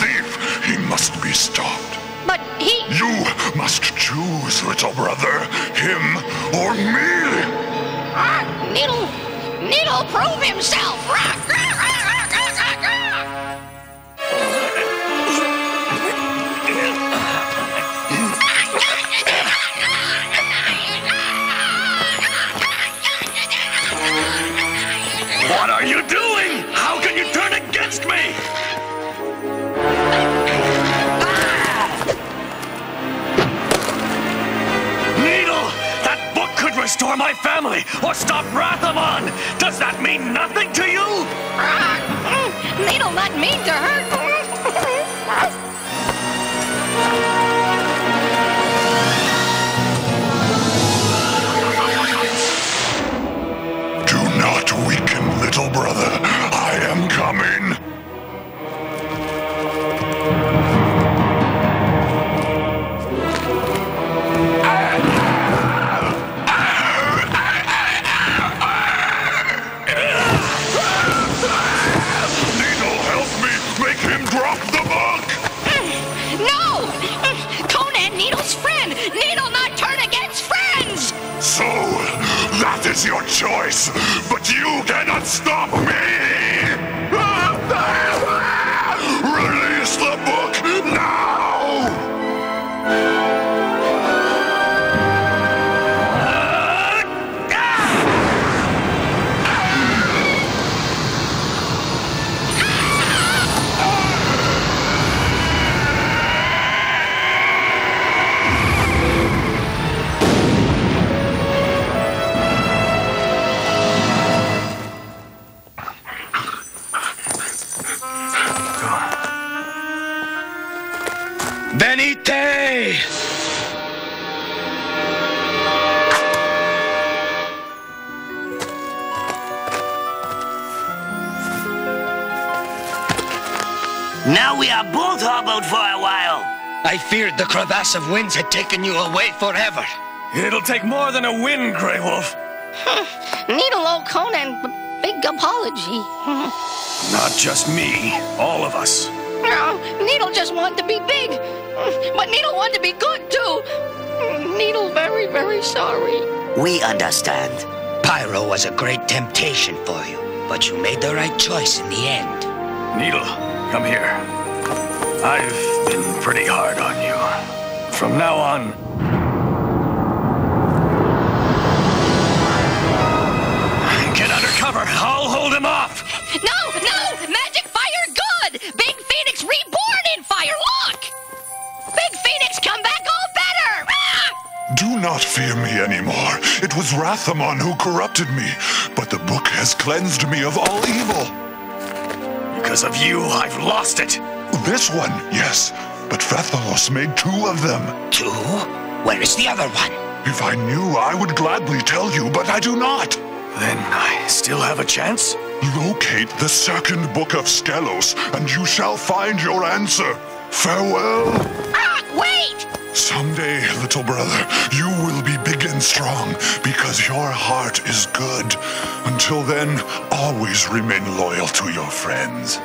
Thief. He must be stopped. But he... You must choose, little brother. Him or me. Ah, Needle... Needle prove himself. Rah, rah, restore my family or stop Wrath Amon! Does that mean nothing to you? Ah, mm, Needle not mean to her. is your choice, but you cannot stop me! We are both hobbled for a while. I feared the crevasse of winds had taken you away forever. It'll take more than a wind, Grey Wolf. Needle owe Conan a big apology. Not just me, all of us. No, Needle just wanted to be big. But Needle wanted to be good, too. Needle very, very sorry. We understand. Pyro was a great temptation for you, but you made the right choice in the end. Needle, come here. I've been pretty hard on you. From now on, get under cover. I'll hold him off. No, no! Magic fire good! Big Phoenix reborn in fire! Look! Big Phoenix come back all better! Ah! Do not fear me anymore. It was Wrath Amon who corrupted me, but the book has cleansed me of all evil. Because of you, I've lost it. This one, yes, but Vathelos made two of them. Two? Where is the other one? If I knew, I would gladly tell you, but I do not. Then I still have a chance? Locate the second book of Skelos, and you shall find your answer. Farewell. Ah, wait! Someday, little brother, you will be big and strong because your heart is good. Until then, always remain loyal to your friends.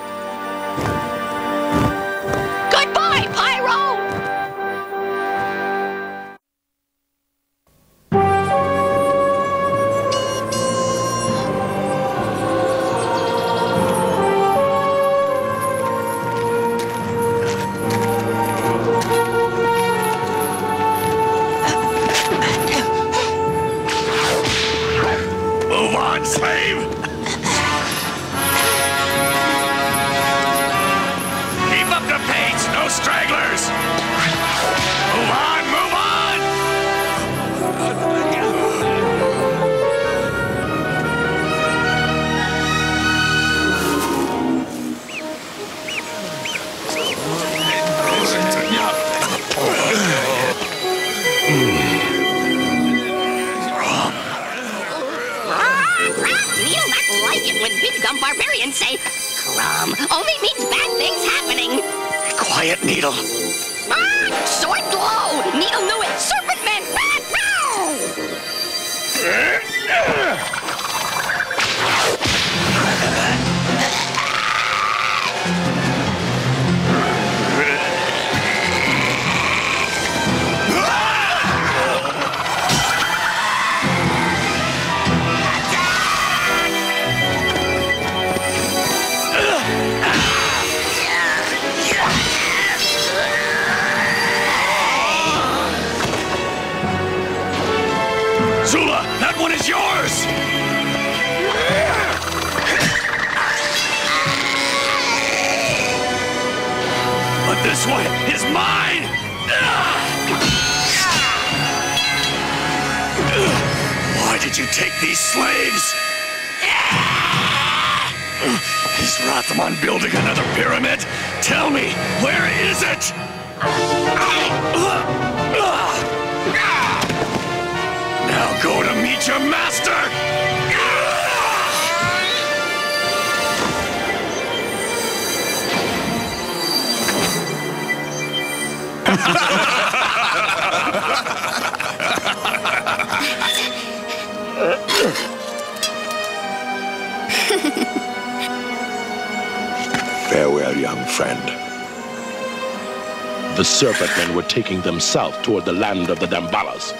South toward the land of the Dambalas.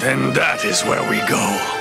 Then that is where we go.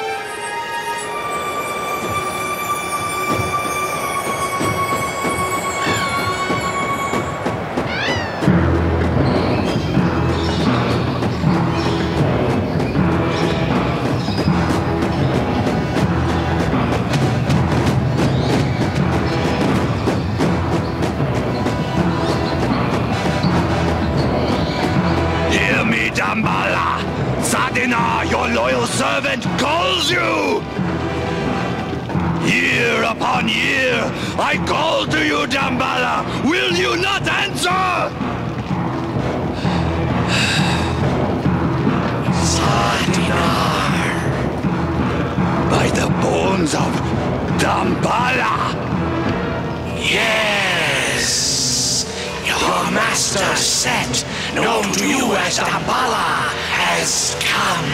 You has come.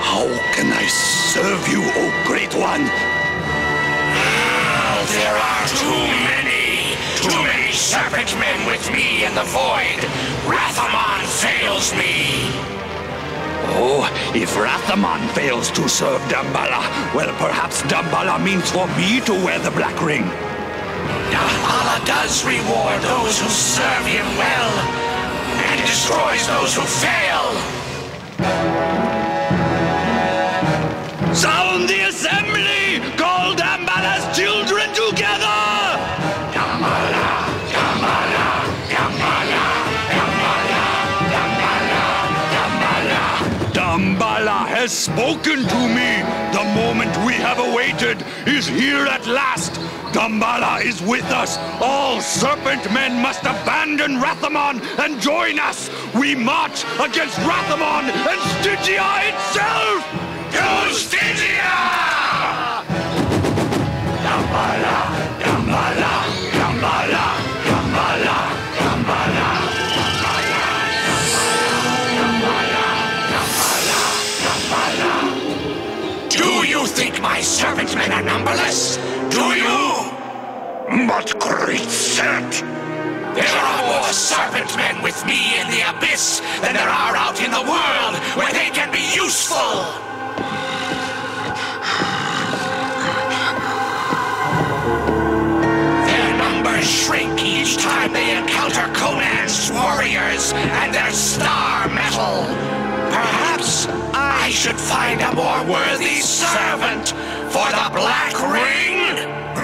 How can I serve you, O Great One? There are too many, too many serpent men with me in the void. Wrath Amon fails me. Oh, if Wrath Amon fails to serve Dambala, well, perhaps Dambala means for me to wear the black ring. Dambala does reward those who serve him well, destroys those who fail. Sound the assembly! Call Dambala's children together! Dambala, Dambala, Dambala, Dambala, Dambala, Dambala. Dambala has spoken to me. The moment we have awaited is here at last. Dambala is with us. All serpent men must abandon Wrath Amon and join us. We march against Wrath Amon and Stygia itself! To Stygia! Dambala, Dambala, Dambala. Do you think my servant men are numberless? Do you? But great Set! There are more serpent men with me in the abyss than there are out in the world where they can be useful. Their numbers shrink each time they encounter Conan's warriors and their star metal. Perhaps I should find a more worthy servant for the Black Ring.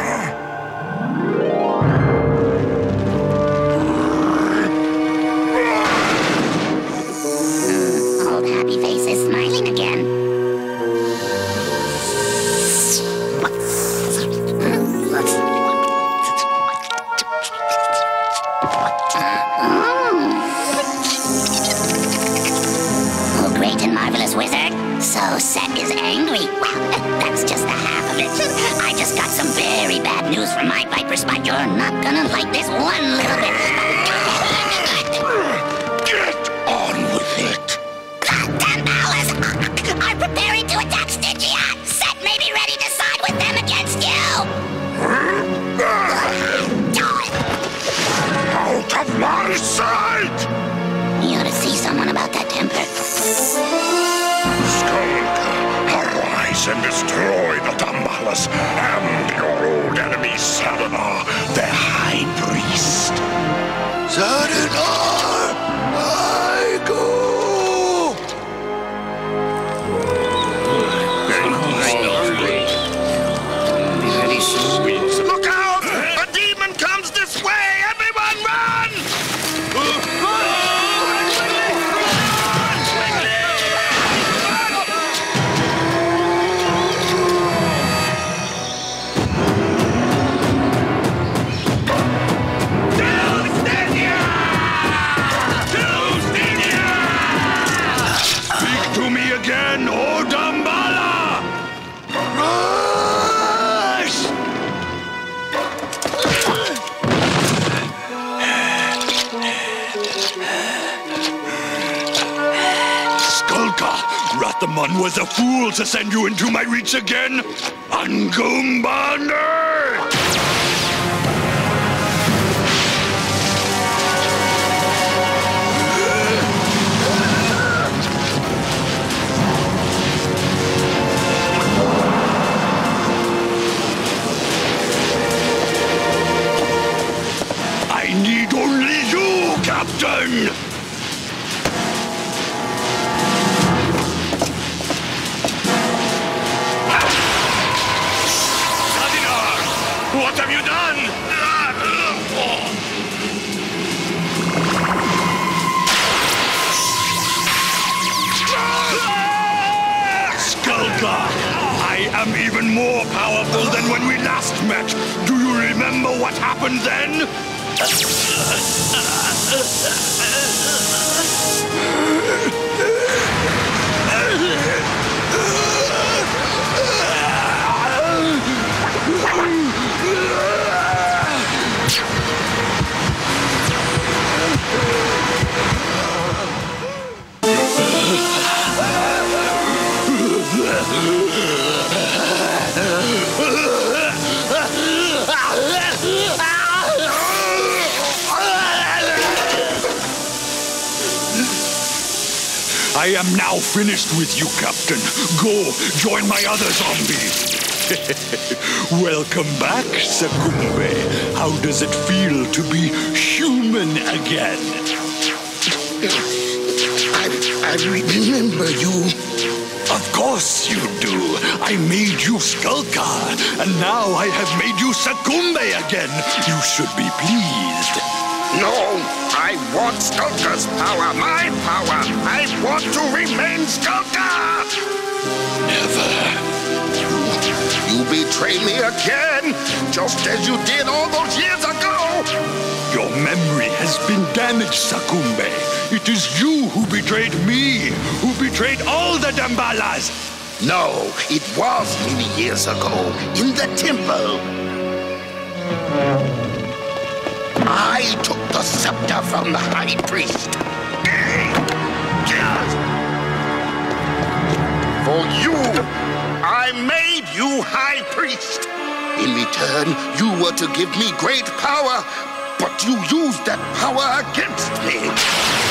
My spot. You're not gonna like this one little bit. Get on with it. Dambalas are preparing to attack Stygia. Set may be ready to side with them against you. Out of my sight! And your old enemy Salinar, their high priest. Salinar! Wrath Amon was a fool to send you into my reach again. Angumbaner! I need only you, Captain! Met. Do you remember what happened then? I am now finished with you, Captain. Go, join my other zombies. Welcome back, Sakumbe. How does it feel to be human again? I, I remember you. Of course you do. I made you Skulka, and now I have made you Sakumbe again. You should be pleased. No, I want Skulka's power, my power. I want to remain Skulka. Never. You betray me again, just as you did all those years ago. Your memory has been damaged, Sakumbe. It is you who betrayed me, who betrayed all the Dambalas. No, it was many years ago in the temple. I took the scepter from the high priest. For you, I made you high priest. In return, you were to give me great power, but you used that power against me.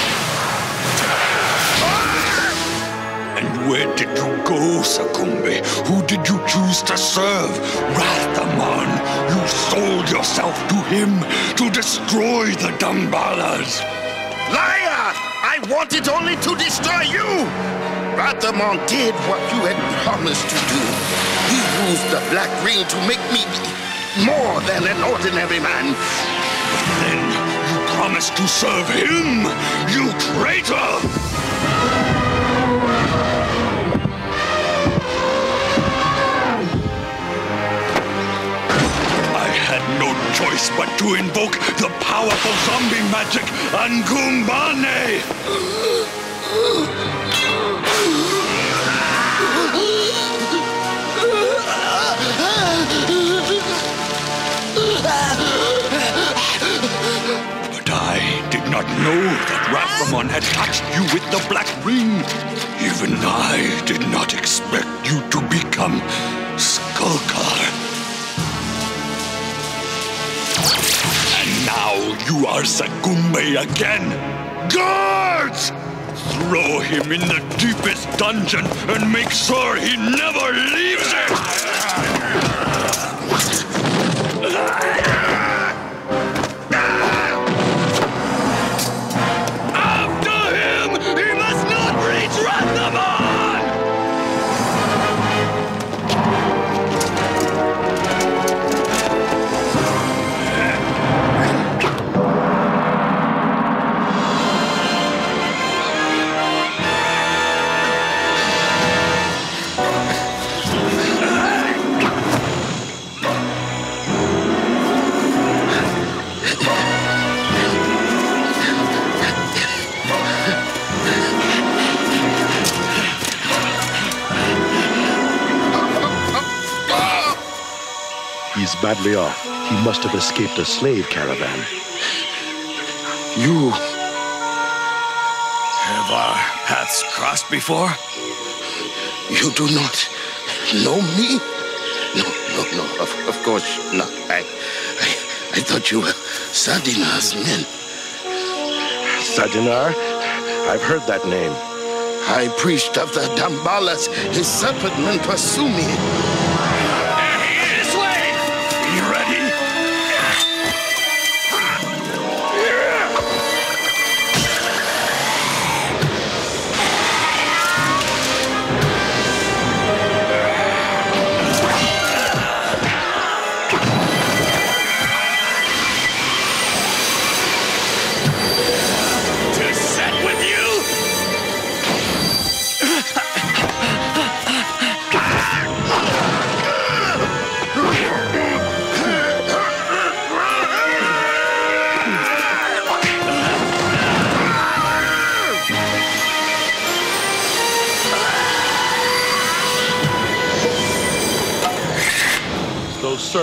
Where did you go, Sakumbe? Who did you choose to serve? Wrath Amon. You sold yourself to him to destroy the Dambalas. Liar! I wanted only to destroy you! Wrath Amon did what you had promised to do. He used the Black Ring to make me more than an ordinary man. Then you promised to serve him, you traitor! had no choice but to invoke the powerful zombie magic Angumbane! But I did not know that Wrath Amon had touched you with the Black Ring. Even I did not expect you to become Skulker. You are Sakumbe again. Guards! Throw him in the deepest dungeon and make sure he never leaves it! Badly off. He must have escaped a slave caravan. You. Have our paths crossed before? You do not know me? No, no, no, of, of course not. I, I, I thought you were Sadina's men. Sadinar? I've heard that name. High priest of the Dambalas, his serpent men pursue me.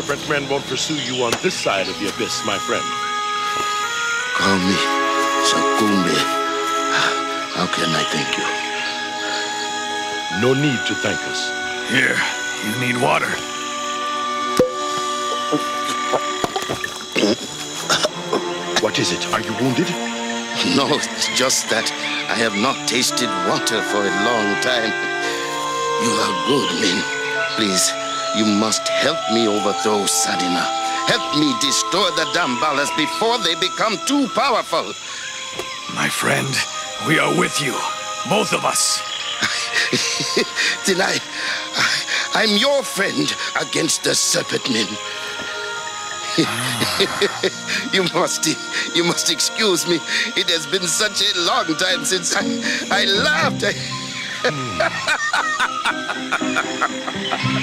Serpent men won't pursue you on this side of the abyss, my friend. Call me Sakumbe. How can I thank you? No need to thank us. Here, you need water. What is it? Are you wounded? No, it's just that I have not tasted water for a long time. You are good men. Please, you must help me overthrow Sadina. Help me destroy the Dambalas before they become too powerful. My friend, we are with you. Both of us. then I, I, I'm your friend against the Serpent Men. Ah. you must, you must excuse me. It has been such a long time since I, I laughed. I... Hmm.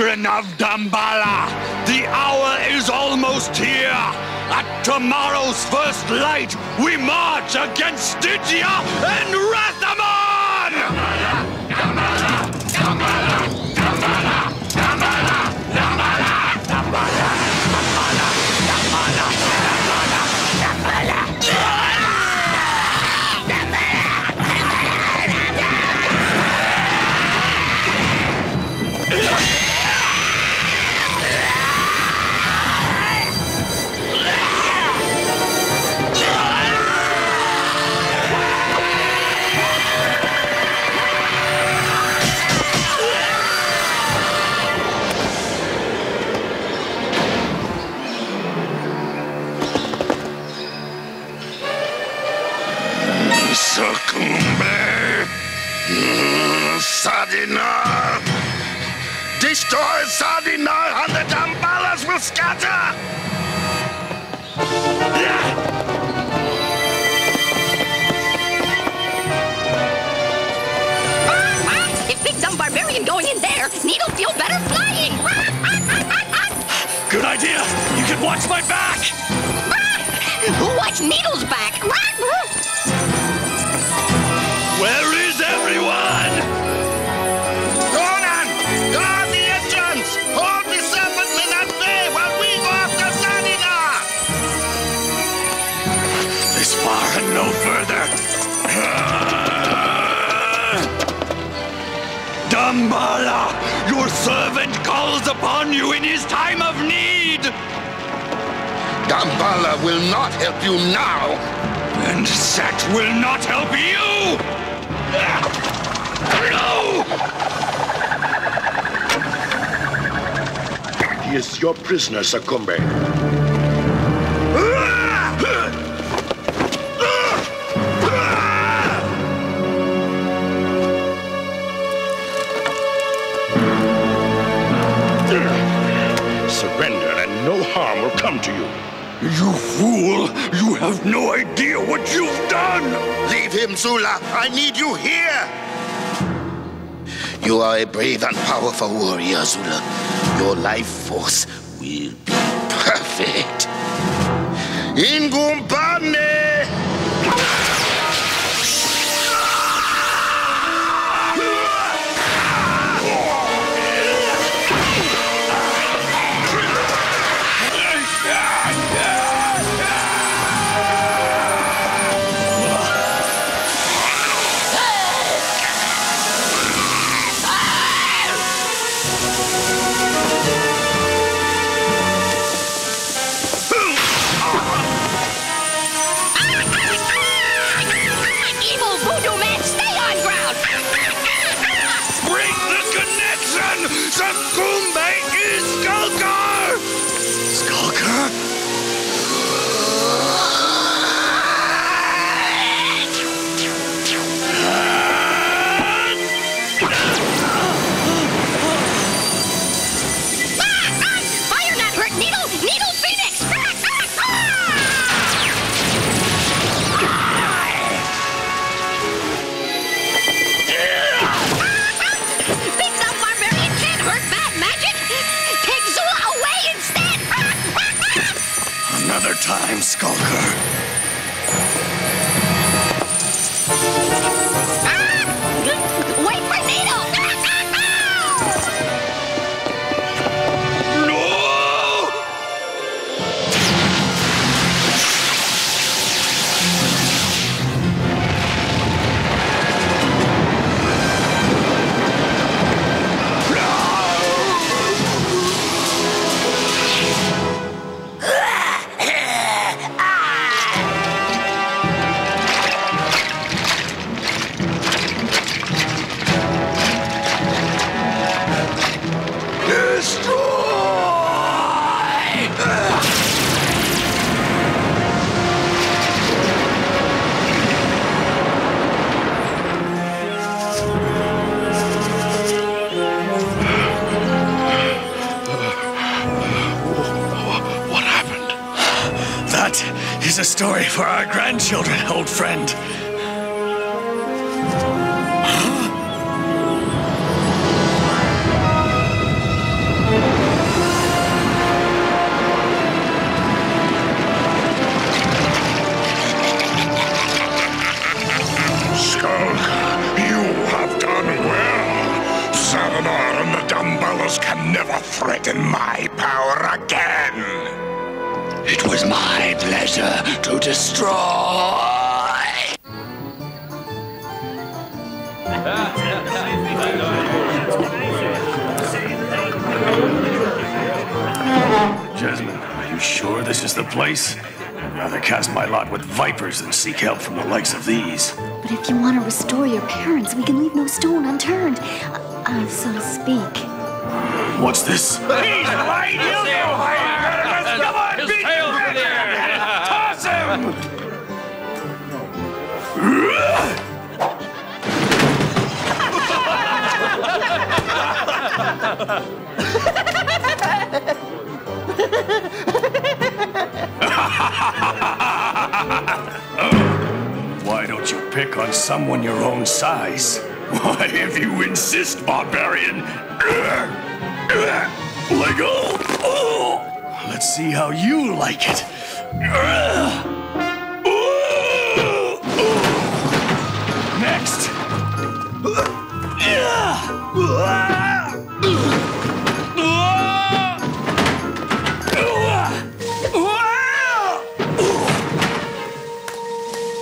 Children of Dambala, the hour is almost here. At tomorrow's first light, we march against Stygia and Wrath Amon! prisoner Surrender and no harm will come to you. You fool! You have no idea what you've done! Leave him, Zula! I need you here! You are a brave and powerful warrior, Zula. Your life force this. He's right, you go higher. Come on, His beat tail in the air. Toss him. Why don't you pick on someone your own size? Why, if you insist, barbarian. Lego! Oh, oh. Let's see how you like it. Uh, oh, Next!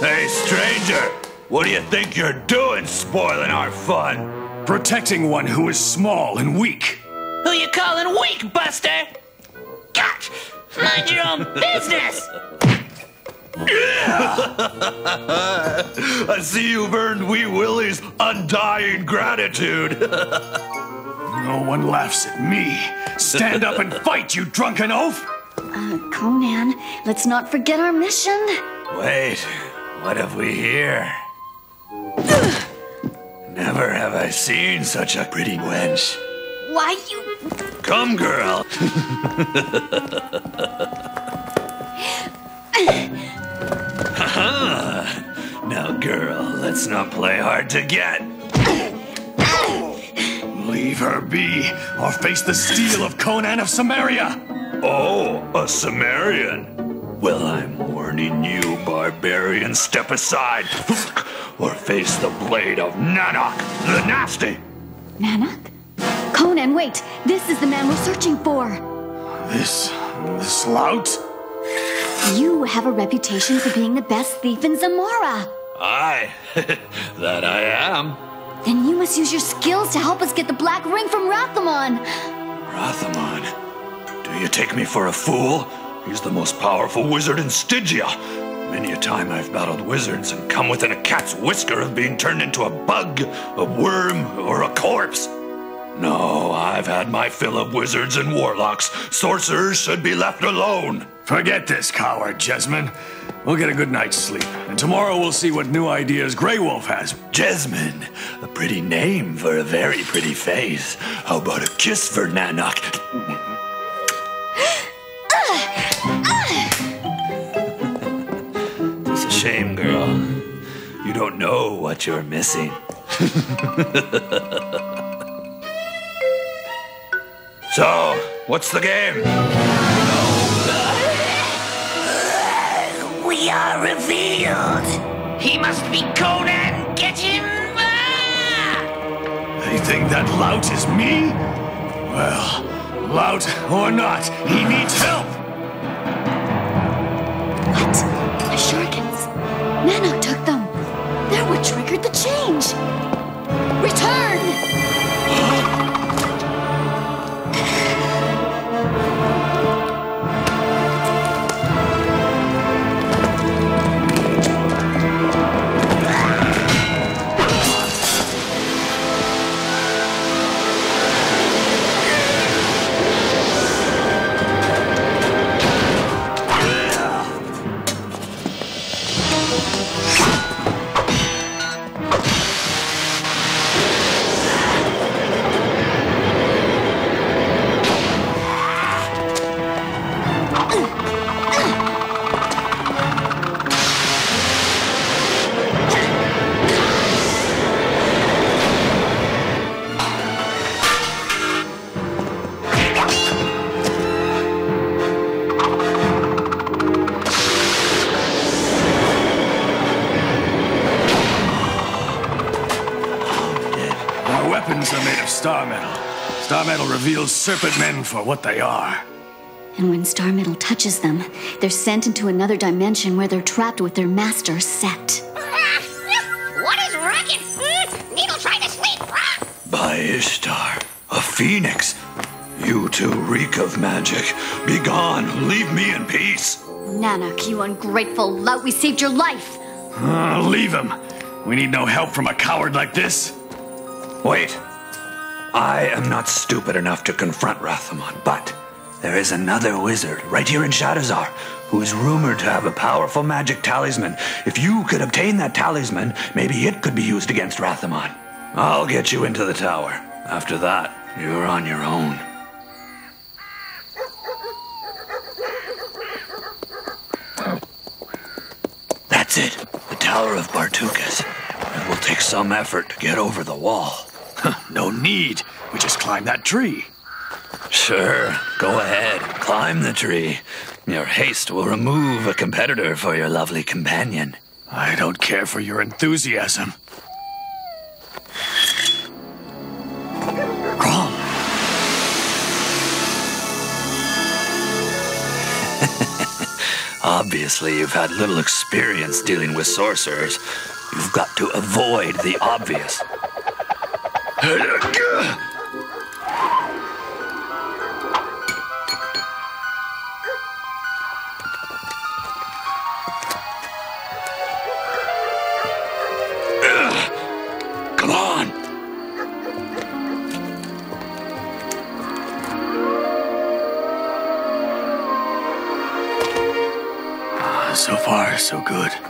Hey, stranger! What do you think you're doing spoiling our fun? Protecting one who is small and weak. Who you calling weak, Buster? Cut! Mind your own business! I see you've earned Wee Willie's undying gratitude. No one laughs at me. Stand up and fight, you drunken oaf! Uh, Conan, let's not forget our mission. Wait, what have we here? Never have I seen such a pretty wench. Why, you. Come, girl. now, girl, let's not play hard to get. Leave her be, or face the steel of Conan of Cimmeria! Oh, a Cimmerian. Well, I'm warning you, barbarian. Step aside, or face the blade of Nanak, the Nasty. Nanak? Conan, wait! This is the man we're searching for! This. this lout? You have a reputation for being the best thief in Zamora! Aye, that I am. Then you must use your skills to help us get the Black Ring from Wrath Amon! Rathamon, do you take me for a fool? He's the most powerful wizard in Stygia. Many a time I've battled wizards and come within a cat's whisker of being turned into a bug, a worm, or a corpse. No, I've had my fill of wizards and warlocks. Sorcerers should be left alone. Forget this, coward, Jezmine. We'll get a good night's sleep, and tomorrow we'll see what new ideas Grey Wolf has. Jezmine, a pretty name for a very pretty face. How about a kiss for Nanak? It's a shame, girl. You don't know what you're missing. so, what's the game? We are revealed! He must be Conan! Get him! They think that lout is me? Well, lout or not, he needs help! What? The Shurikens? Nanak took them! They're what triggered the change! Return! Serpent men for what they are. And when star metal touches them, they're sent into another dimension where they're trapped with their master, Set. What is racket? Needle trying to sleep. By Ishtar, a phoenix. You two reek of magic. Be gone. Leave me in peace. Nanak, you ungrateful lout, we saved your life! Uh, leave him. We need no help from a coward like this. Wait. I am not stupid enough to confront Wrath Amon, but there is another wizard right here in Shadizar who is rumored to have a powerful magic talisman. If you could obtain that talisman, maybe it could be used against Wrath Amon. I'll get you into the tower. After that, you're on your own. That's it. The Tower of Bartukas. It will take some effort to get over the wall. no need. We just climb that tree. Sure, go ahead. Climb the tree. Your haste will remove a competitor for your lovely companion. I don't care for your enthusiasm. Crom. Obviously, you've had little experience dealing with sorcerers. You've got to avoid the obvious. Come on! Ah, so far, so good.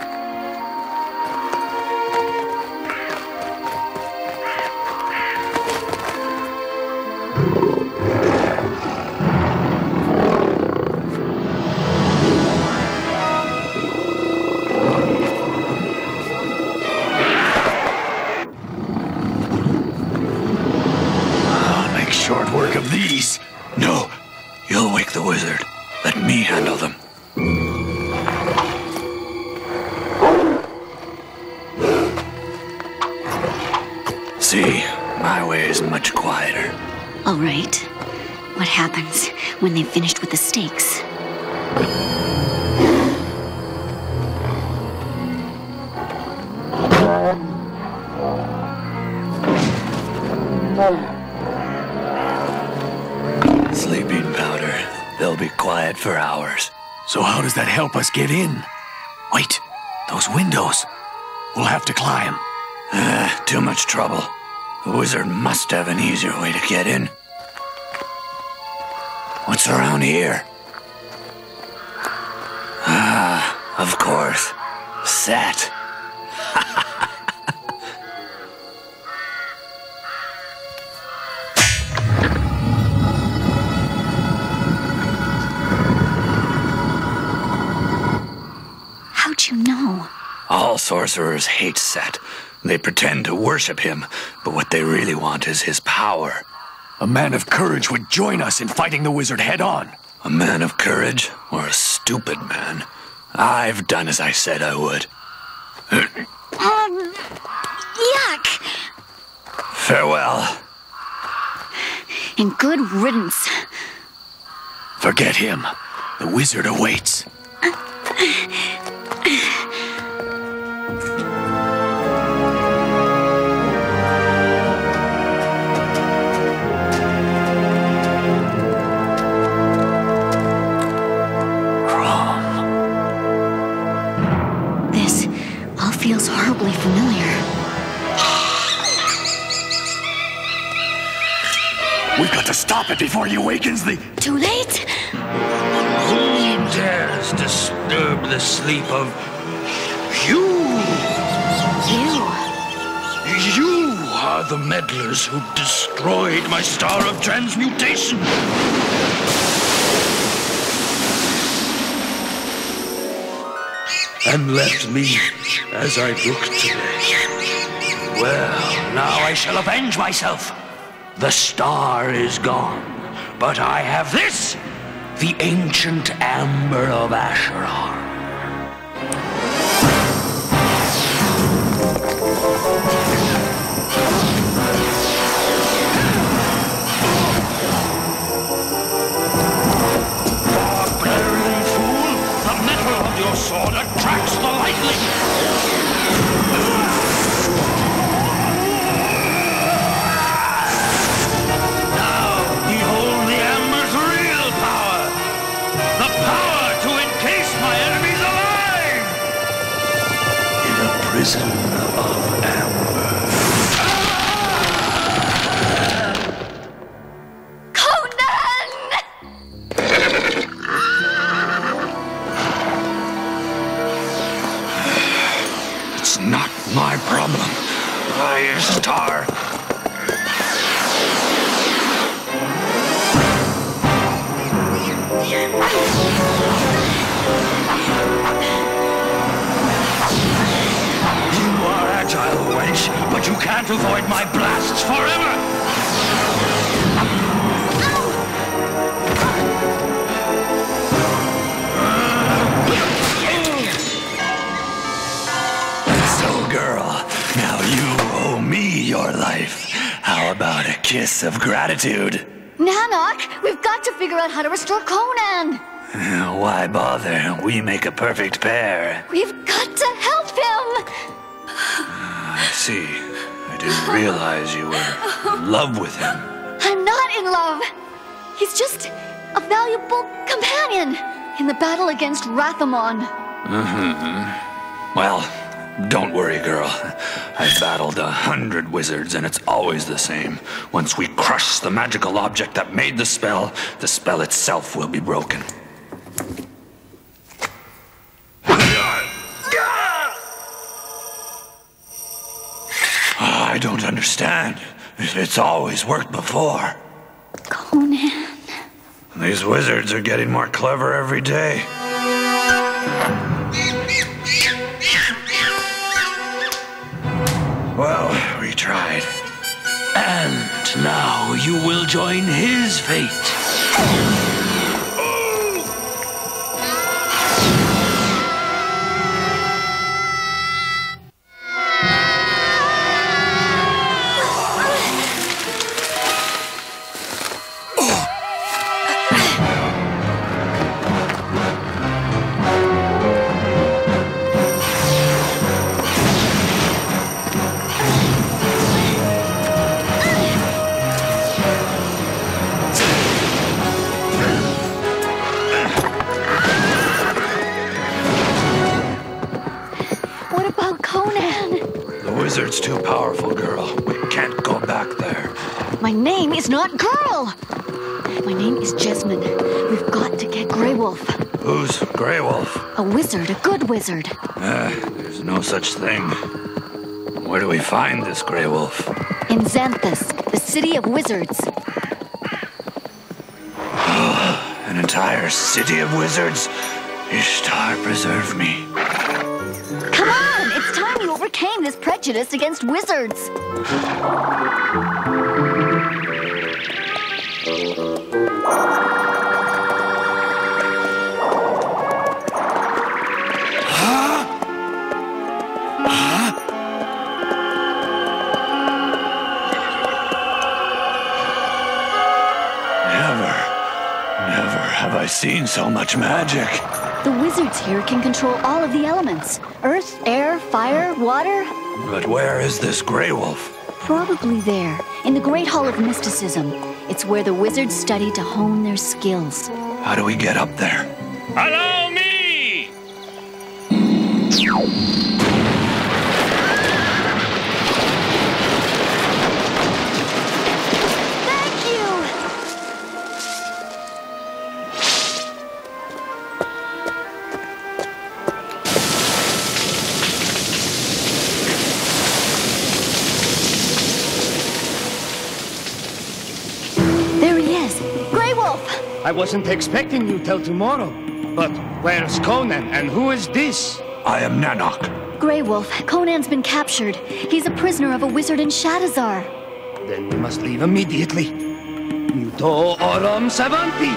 Help us get in? Wait, those windows. We'll have to climb. Ah, too much trouble. The wizard must have an easier way to get in. What's around here? Ah, of course. Set. Sorcerers hate Set. They pretend to worship him, but what they really want is his power. A man of courage would join us in fighting the wizard head on. A man of courage or a stupid man? I've done as I said I would. Um, yuck! Farewell. And good riddance. Forget him. The wizard awaits. stop it before he awakens the. Too late? Who dares disturb the sleep of you? You. You are the meddlers who destroyed my star of transmutation. And left me as I look today. Well, now I shall avenge myself. The star is gone, but I have this the ancient amber of Asheron. Of gratitude. Nanok, we've got to figure out how to restore Conan. Why bother? We make a perfect pair. We've got to help him. I see. I didn't realize you were in love with him. I'm not in love. He's just a valuable companion in the battle against Wrath Amon. Mm-hmm. Well, don't worry, girl. I've battled a hundred wizards, and it's always the same. Once we crush the magical object that made the spell, the spell itself will be broken. Ah, I don't understand. It's always worked before. Conan. These wizards are getting more clever every day. Well, we tried. And now you will join his fate. Wizard, a good wizard. Uh, there's no such thing. Where do we find this Grey Wolf? In Xanthus, the city of wizards. An entire city of wizards? Ishtar, preserve me. Come on! It's time you overcame this prejudice against wizards. Never have I seen so much magic. The wizards here can control all of the elements earth, air, fire, water. But where is this Grey Wolf? Probably there, in the Great Hall of Mysticism. It's where the wizards study to hone their skills. How do we get up there? Allow wasn't expecting you till tomorrow. But where's Conan and who is this? I am Nanok. Grey Wolf, Conan's been captured. He's a prisoner of a wizard in Shadizar. Then we must leave immediately. Muto oram savanti!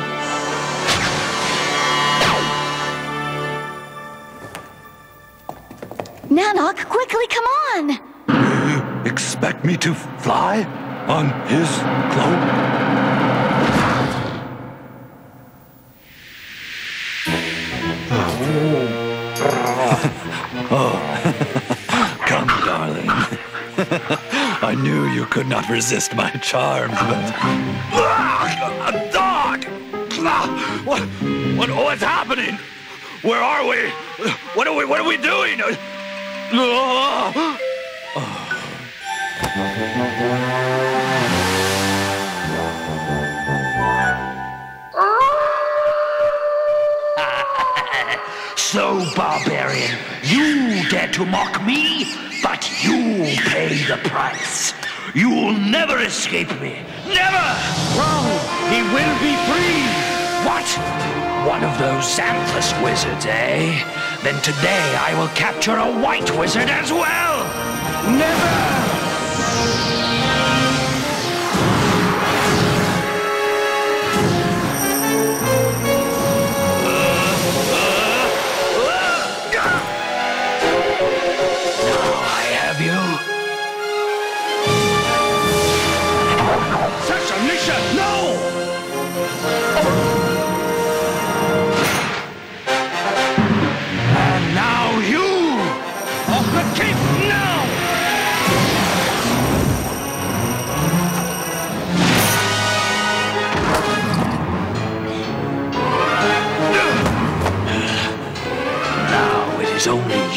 Nanok, quickly, come on! Expect me to fly on his cloak? Could not resist my charms, but. Ah, A dog! Ah, What, what, what's happening? Where are we? What are we? What are we doing? Ah! So, barbarian, you dare to mock me, but you pay the price. You'll never escape me. Never! Wrong! He will be free! What? One of those Xanthus wizards, eh? Then today I will capture a white wizard as well! Never!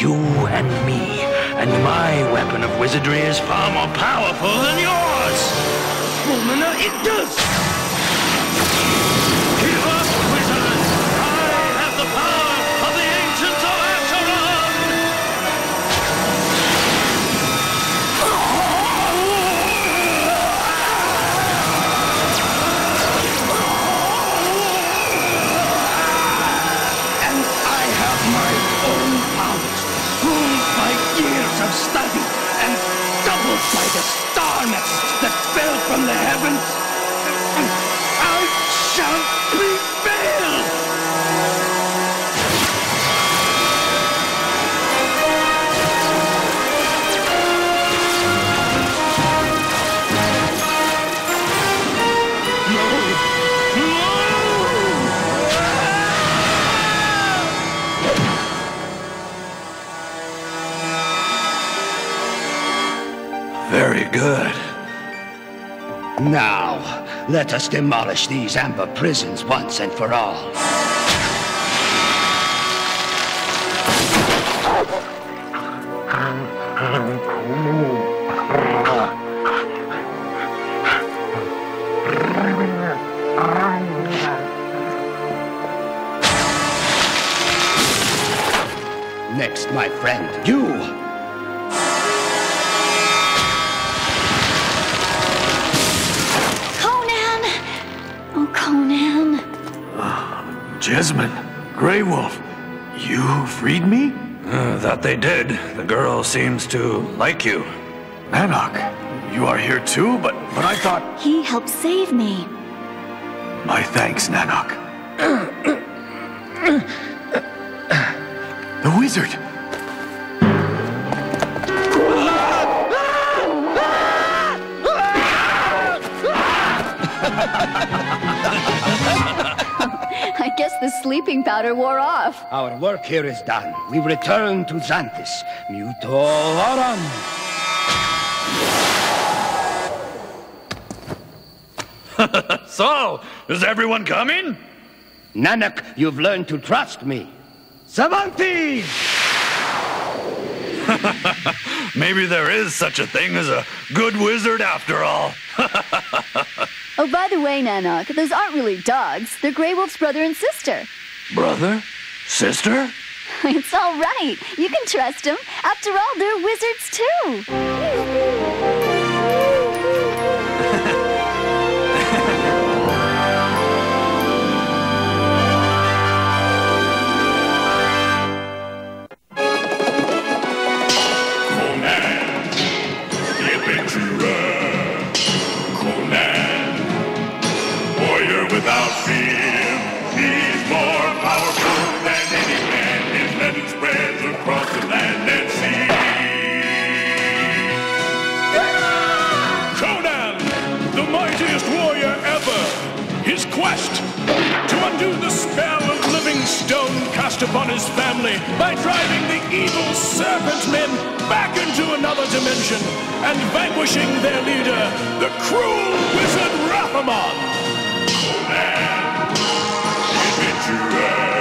You and me, and my weapon of wizardry is far more powerful than yours. Lumina, it does! Let us demolish these amber prisons once and for all. Freed me? Uh, that they did. The girl seems to like you. Nanok, you are here too, but, but I thought... He helped save me. My thanks, Nanok. the wizard! Sleeping powder wore off. Our work here is done. We return to Xanthus. Muto Oram. so, is everyone coming? Nanak, you've learned to trust me. Savanti! Maybe there is such a thing as a good wizard after all. Oh, by the way, Nanak, those aren't really dogs. They're Grey Wolf's brother and sister. Brother? Sister? It's all right. You can trust them. After all, they're wizards too. upon his family by driving the evil serpent men back into another dimension and vanquishing their leader, the cruel wizard Wrath Amon. Adventurer.